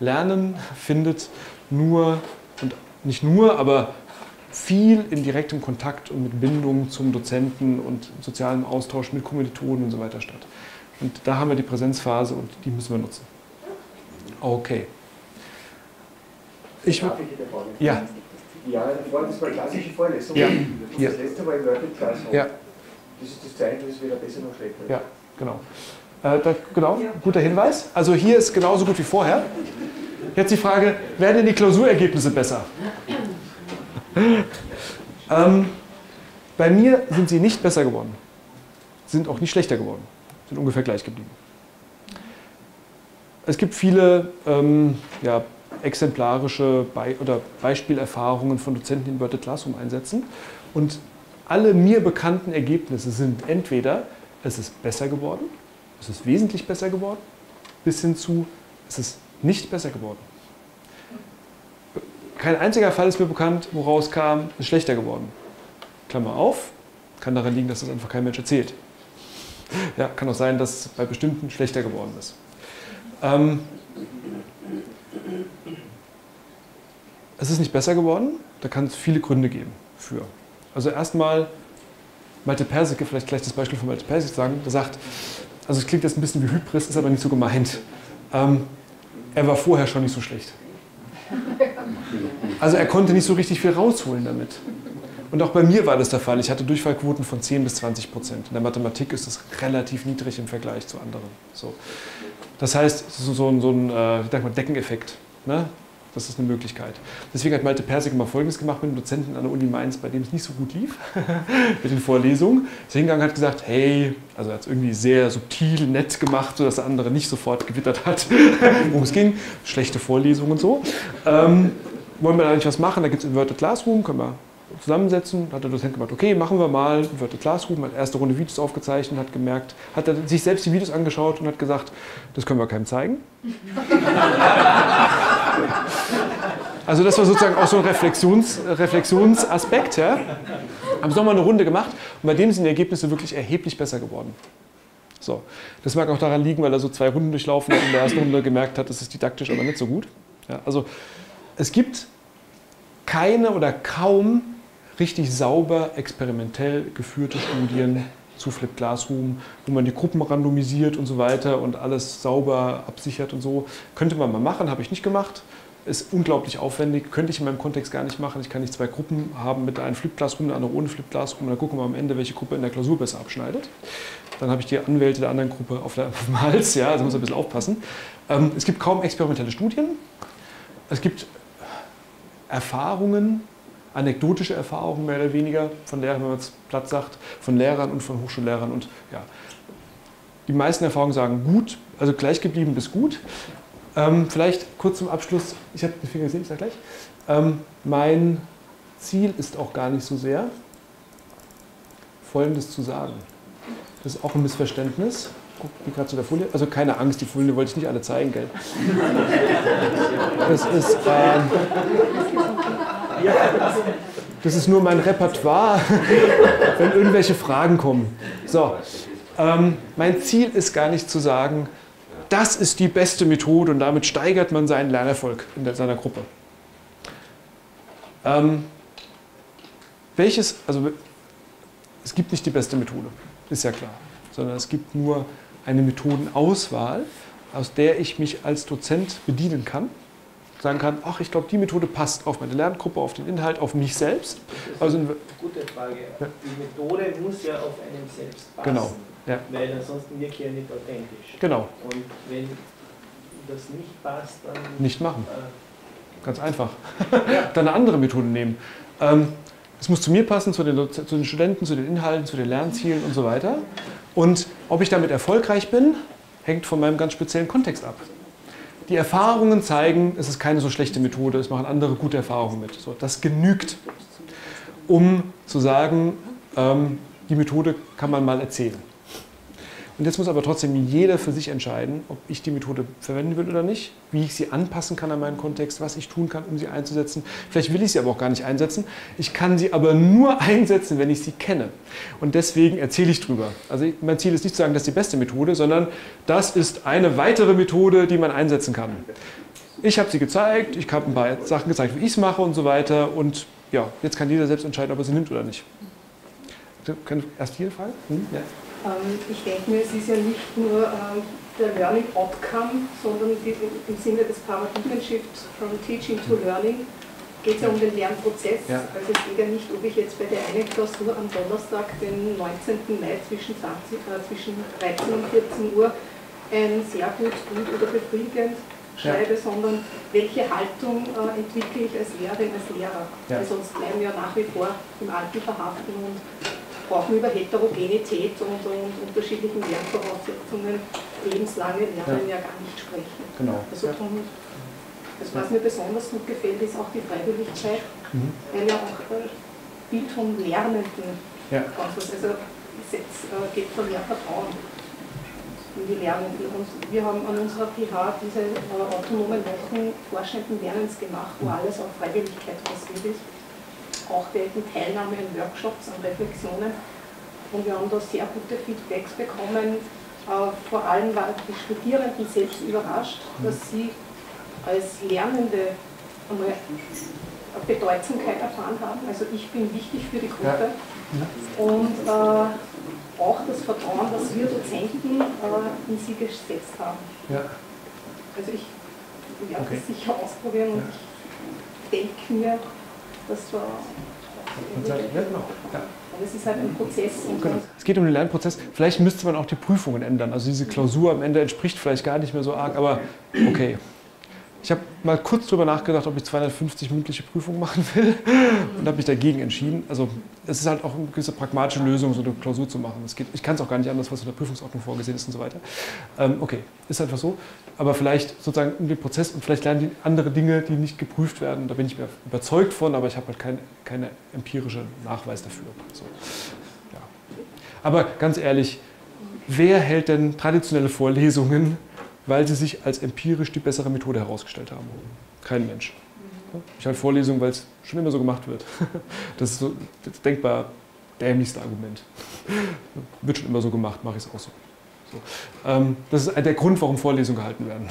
Lernen findet nur, und nicht nur, aber viel in direktem Kontakt und mit Bindung zum Dozenten und sozialem Austausch mit Kommilitonen und so weiter statt. Und da haben wir die Präsenzphase und die müssen wir nutzen. Okay. Ich, Darf ich ja, Ja, das war, das war klassische Vorlesung. Ja. Und Ja. Das letzte Mal Word Class. Ja. Das ist das Zeichen, dass es weder besser noch schlechter ist. Ja, genau. Äh, da, genau, guter Hinweis. Also hier ist genauso gut wie vorher. Jetzt die Frage, werden denn die Klausurergebnisse besser? [LAUGHS] ähm, bei mir sind sie nicht besser geworden. Sind auch nicht schlechter geworden. Sind ungefähr gleich geblieben. Es gibt viele ähm, ja, exemplarische Be oder Beispielerfahrungen von Dozenten, die Inverted Classroom einsetzen. Und alle mir bekannten Ergebnisse sind entweder, es ist besser geworden, es ist wesentlich besser geworden, bis hin zu, es ist nicht besser geworden. Kein einziger Fall ist mir bekannt, woraus kam, es ist schlechter geworden. Klammer auf, kann daran liegen, dass das einfach kein Mensch erzählt. Ja, kann auch sein, dass es bei bestimmten schlechter geworden ist. Ähm, es ist nicht besser geworden, da kann es viele Gründe geben für. Also erstmal, Malte Persicke, vielleicht gleich das Beispiel von Malte Persicke sagen, der sagt, also es klingt jetzt ein bisschen wie Hybris, ist aber nicht so gemeint. Ähm, er war vorher schon nicht so schlecht. Also er konnte nicht so richtig viel rausholen damit. Und auch bei mir war das der Fall. Ich hatte Durchfallquoten von 10 bis 20 Prozent. In der Mathematik ist das relativ niedrig im Vergleich zu anderen. So. Das heißt, so, so, ein- so ein äh, Deckeneffekt. Ne? Das ist eine Möglichkeit. Deswegen hat Malte Persig mal Folgendes gemacht mit einem Dozenten an der Uni Mainz, bei dem es nicht so gut lief [LAUGHS] mit den Vorlesungen. Ist hingegangen hat gesagt, hey, also hat es irgendwie sehr subtil, nett gemacht, sodass der andere nicht sofort gewittert hat, [LAUGHS] worum es ging. Schlechte Vorlesungen und so. Ähm, wollen wir da nicht was machen? Da gibt es Inverted Classroom, können wir zusammensetzen. Hat der Dozent gemacht, okay, machen wir mal Inverted Classroom, hat erste Runde Videos aufgezeichnet, hat gemerkt, hat er sich selbst die Videos angeschaut und hat gesagt, das können wir keinem zeigen. [LAUGHS] Also das war sozusagen auch so ein Reflexions, Reflexionsaspekt. Ja. Haben sie nochmal eine Runde gemacht und bei dem sind die Ergebnisse wirklich erheblich besser geworden. So. Das mag auch daran liegen, weil er so zwei Runden durchlaufen hat und in der ersten Runde gemerkt hat, das ist didaktisch aber nicht so gut. Ja, also es gibt keine oder kaum richtig sauber experimentell geführte Studien zu Flip Classroom, wo man die Gruppen randomisiert und so weiter und alles sauber absichert und so. Könnte man mal machen, habe ich nicht gemacht. Ist unglaublich aufwendig, könnte ich in meinem Kontext gar nicht machen. Ich kann nicht zwei Gruppen haben mit einem Flip Classroom, der andere ohne Flip Classroom. Dann gucken wir am Ende, welche Gruppe in der Klausur besser abschneidet. Dann habe ich die Anwälte der anderen Gruppe auf, [LAUGHS] dem Hals, ja, also muss man ein bisschen aufpassen. Ähm, es gibt kaum experimentelle Studien. Es gibt Erfahrungen, anekdotische Erfahrungen mehr oder weniger von Lehrern, wenn man es platt sagt, von Lehrern und von Hochschullehrern. Und ja, die meisten Erfahrungen sagen gut, also gleich geblieben bis gut. Ähm, vielleicht kurz zum Abschluss, ich habe den Finger gesehen, ich sage gleich. Ähm, mein Ziel ist auch gar nicht so sehr, Folgendes zu sagen. Das ist auch ein Missverständnis. Guck, wie gerade zu der Folie. Also keine Angst, die Folie wollte ich nicht alle zeigen, gell? Das ist, ähm, das ist nur mein Repertoire, [LAUGHS] wenn irgendwelche Fragen kommen. So, ähm, mein Ziel ist gar nicht zu sagen, das ist die beste Methode und damit steigert man seinen Lernerfolg in seiner Gruppe. Ähm, welches, also es gibt nicht die beste Methode, ist ja klar, sondern es gibt nur eine Methodenauswahl, aus der ich mich als Dozent bedienen kann. Sagen kann, ach, ich glaube, die Methode passt auf meine Lerngruppe, auf den Inhalt, auf mich selbst. Also, Gute Frage. Ja. Die Methode muss ja auf einem selbst passen. Genau, ja. Weil ansonsten wirkt ja nicht authentisch. genau, Und wenn das nicht passt, dann. nicht machen. Äh, Ganz einfach. [LAUGHS] Dann eine andere Methode nehmen. Ähm, es muss zu mir passen, zu den, zu den Studenten, zu den Inhalten, zu den Lernzielen und so weiter. Und ob ich damit erfolgreich bin, hängt von meinem ganz speziellen Kontext ab. Die Erfahrungen zeigen, es ist keine so schlechte Methode, es machen andere gute Erfahrungen mit. So, das genügt, um zu sagen, ähm, die Methode kann man mal erzählen. Und jetzt muss aber trotzdem jeder für sich entscheiden, ob ich die Methode verwenden will oder nicht, wie ich sie anpassen kann an meinen Kontext, was ich tun kann, um sie einzusetzen. Vielleicht will ich sie aber auch gar nicht einsetzen. Ich kann sie aber nur [LAUGHS] einsetzen, wenn ich sie kenne. Und deswegen erzähle ich drüber. Also mein Ziel ist nicht zu sagen, das ist die beste Methode, sondern das ist eine weitere Methode, die man einsetzen kann. Ich habe sie gezeigt, ich habe ein paar Sachen gezeigt, wie ich es mache und so weiter. Und ja, jetzt kann jeder selbst entscheiden, ob er sie nimmt oder nicht. Erst hier Frage? Hm? Ja. Ähm, ich denke mir, es ist ja nicht nur ähm, der Learning Outcome, sondern im Sinne des Paradigmen-Shifts from Teaching to Learning geht es ja um den Lernprozess. Ja. Also es geht ja nicht, ob ich jetzt bei der einen Klausur am Donnerstag, den 19. Mai zwischen, 20, äh, zwischen 13 und 14 Uhr ein sehr gut, gut oder befriedigend schreibe, sondern welche Haltung äh, entwickle ich als Lehrerin, als Lehrer. Ja. Weil sonst bleiben wir ja nach wie vor im Alten verhaften und brauchen über Heterogenität und, und unterschiedlichen Lernvoraussetzungen lebenslange Lernen ja. gar nicht sprechen. Genau. Also, drum, also was mir besonders gut gefällt, ist auch die Freiwilligkeit, Mhm. weil ja auch äh, Bild vom Lernenden Ja. ganz was. Also es äh, geht von mehr Vertrauen in die Lernenden. Und wir haben an unserer PH diese äh, autonomen Wochen forschenden Lernens gemacht, wo alles auf Freiwilligkeit basiert ist. Auch die Teilnahme an Workshops, an Reflexionen. Und wir haben da sehr gute Feedbacks bekommen. Äh, vor allem waren die Studierenden selbst überrascht, dass sie als Lernende einmal eine Bedeutsamkeit erfahren haben. Also ich bin wichtig für die Gruppe. Und äh, auch das Vertrauen, das wir Dozenten äh, in sie gesetzt haben. Also ich werde Okay. das sicher ausprobieren und ich denke mir, das war. Und es ist halt ein Prozess Genau. Es geht um den Lernprozess. Vielleicht müsste man auch die Prüfungen ändern. Also diese Klausur am Ende entspricht vielleicht gar nicht mehr so arg, aber okay. Ich habe mal kurz darüber nachgedacht, ob ich 250 mündliche Prüfungen machen will [LAUGHS] und habe mich dagegen entschieden. Also es ist halt auch eine gewisse pragmatische Lösung, so eine Klausur zu machen. Es geht, ich kann es auch gar nicht anders, was in der Prüfungsordnung vorgesehen ist und so weiter. Ähm, okay, ist einfach so. Aber vielleicht sozusagen um den Prozess und vielleicht lernen die andere Dinge, die nicht geprüft werden. Da bin ich mir überzeugt von, aber ich habe halt keinen keine empirische Nachweis dafür. So. Ja. Aber ganz ehrlich, wer hält denn traditionelle Vorlesungen, weil sie sich als empirisch die bessere Methode herausgestellt haben? Kein Mensch. Ich halte Vorlesungen, weil es schon immer so gemacht wird. [LAUGHS] Das ist so das denkbar dämlichste Argument. Wird schon immer so gemacht, mache ich es auch so. So. Ähm, das ist der Grund, warum Vorlesungen gehalten werden.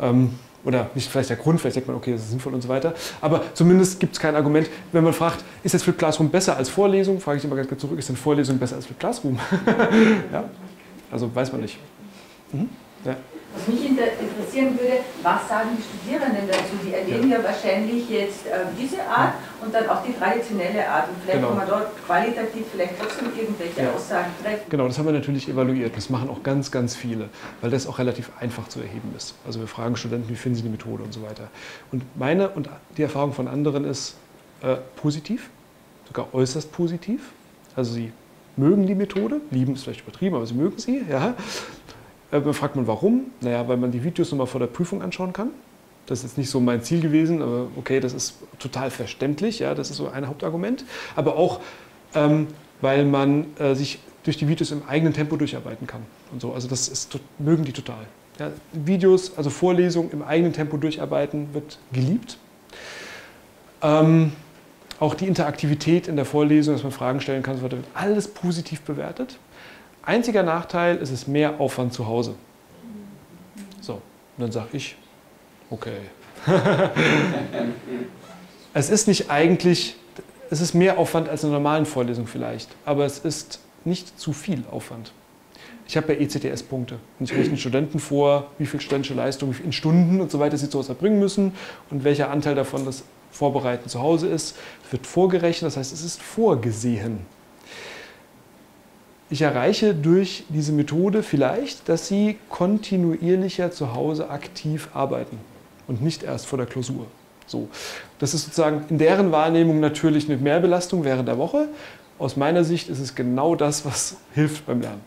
Ähm, oder nicht vielleicht der Grund, vielleicht denkt man, okay, das ist sinnvoll und so weiter. Aber zumindest gibt es kein Argument, wenn man fragt, ist jetzt Flip Classroom besser als Vorlesung? Frage ich immer ganz kurz zurück, ist denn Vorlesung besser als Flip Classroom? [LAUGHS] ja? Also weiß man nicht. Mhm. Ja. Was mich inter interessieren würde, was sagen die Studierenden dazu? Die erleben ja, wahrscheinlich jetzt äh, diese Art und dann auch die traditionelle Art. Und vielleicht Genau. kann man dort qualitativ vielleicht trotzdem irgendwelche Ja. Aussagen treffen. Genau, das haben wir natürlich evaluiert. Das machen auch ganz, ganz viele, weil das auch relativ einfach zu erheben ist. Also wir fragen Studenten, wie finden sie die Methode und so weiter. Und meine und die Erfahrung von anderen ist äh, positiv, sogar äußerst positiv. Also sie mögen die Methode, lieben ist vielleicht übertrieben, aber sie mögen sie. Ja. Äh, dann fragt man, warum? Naja, weil man die Videos nochmal vor der Prüfung anschauen kann. Das ist jetzt nicht so mein Ziel gewesen, aber okay, das ist total verständlich. Ja, das ist so ein Hauptargument. Aber auch, ähm, weil man äh, sich durch die Videos im eigenen Tempo durcharbeiten kann. Und so. Also das ist, mögen die total. Ja, Videos, also Vorlesungen im eigenen Tempo durcharbeiten, wird geliebt. Ähm, auch die Interaktivität in der Vorlesung, dass man Fragen stellen kann, so weiter, wird alles positiv bewertet. Einziger Nachteil ist es mehr Aufwand zu Hause. So, und dann sage ich, okay. [LAUGHS] es ist nicht eigentlich, es ist mehr Aufwand als in einer normalen Vorlesung vielleicht, aber es ist nicht zu viel Aufwand. Ich habe ja ECTS Punkte und ich rechne Studenten vor, wie viel studentische Leistung in Stunden und so weiter sie zu Hause erbringen müssen und welcher Anteil davon das Vorbereiten zu Hause ist. Es wird vorgerechnet, das heißt, es ist vorgesehen. Ich erreiche durch diese Methode vielleicht, dass Sie kontinuierlicher zu Hause aktiv arbeiten und nicht erst vor der Klausur. So. Das ist sozusagen in deren Wahrnehmung natürlich eine Mehrbelastung während der Woche. Aus meiner Sicht ist es genau das, was [LAUGHS] hilft beim Lernen.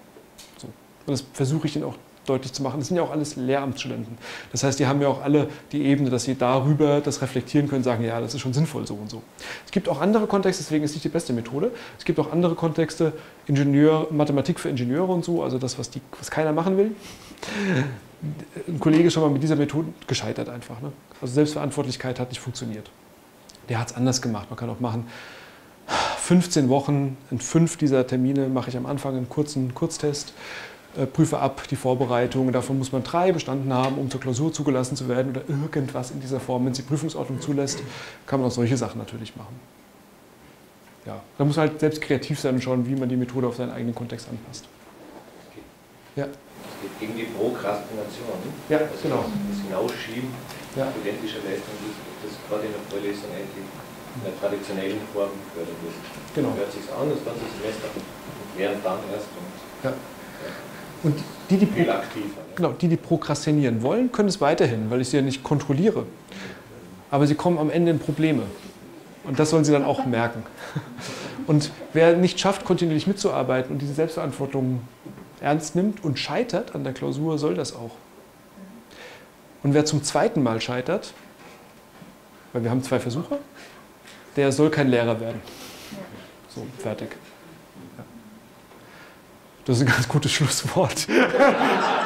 So. Und das versuche ich Ihnen auch deutlich zu machen. Das sind ja auch alles Lehramtsstudenten. Das heißt, die haben ja auch alle die Ebene, dass sie darüber das reflektieren können, sagen, ja, das ist schon sinnvoll so und so. Es gibt auch andere Kontexte, deswegen ist nicht die beste Methode. Es gibt auch andere Kontexte, Ingenieur, Mathematik für Ingenieure und so, also das, was, die, was keiner machen will. Ein Kollege ist schon mal mit dieser Methode gescheitert einfach. Ne? Also Selbstverantwortlichkeit hat nicht funktioniert. Der hat es anders gemacht. Man kann auch machen, 15 Wochen, in fünf dieser Termine mache ich am Anfang einen kurzen Kurztest prüfe ab die Vorbereitung. Davon muss man drei bestanden haben, um zur Klausur zugelassen zu werden oder irgendwas in dieser Form. Wenn es die Prüfungsordnung zulässt, kann man auch solche Sachen natürlich machen. Ja, da muss man halt selbst kreativ sein und schauen, wie man die Methode auf seinen eigenen Kontext anpasst. Ja, Es geht gegen die Prokrastination. ja Also genau. Das Hinausschieben Ja. studentischer Leistung, das, das gerade in der Vorlesung eigentlich in der traditionellen Form gefördert wird. Genau. Hört sich an, das ganze Semester und lernt dann erst und Ja. Und die, die, pro genau, die, die prokrastinieren wollen, können es weiterhin, weil ich sie ja nicht kontrolliere. Aber sie kommen am Ende in Probleme. Und das sollen sie dann auch merken. [LAUGHS] Und wer nicht schafft, kontinuierlich mitzuarbeiten und diese Selbstverantwortung ernst nimmt und scheitert an der Klausur, soll das auch. Und wer zum zweiten Mal scheitert, weil wir haben zwei Versuche, der soll kein Lehrer werden. So, fertig. Das ist ein ganz gutes Schlusswort. [LAUGHS]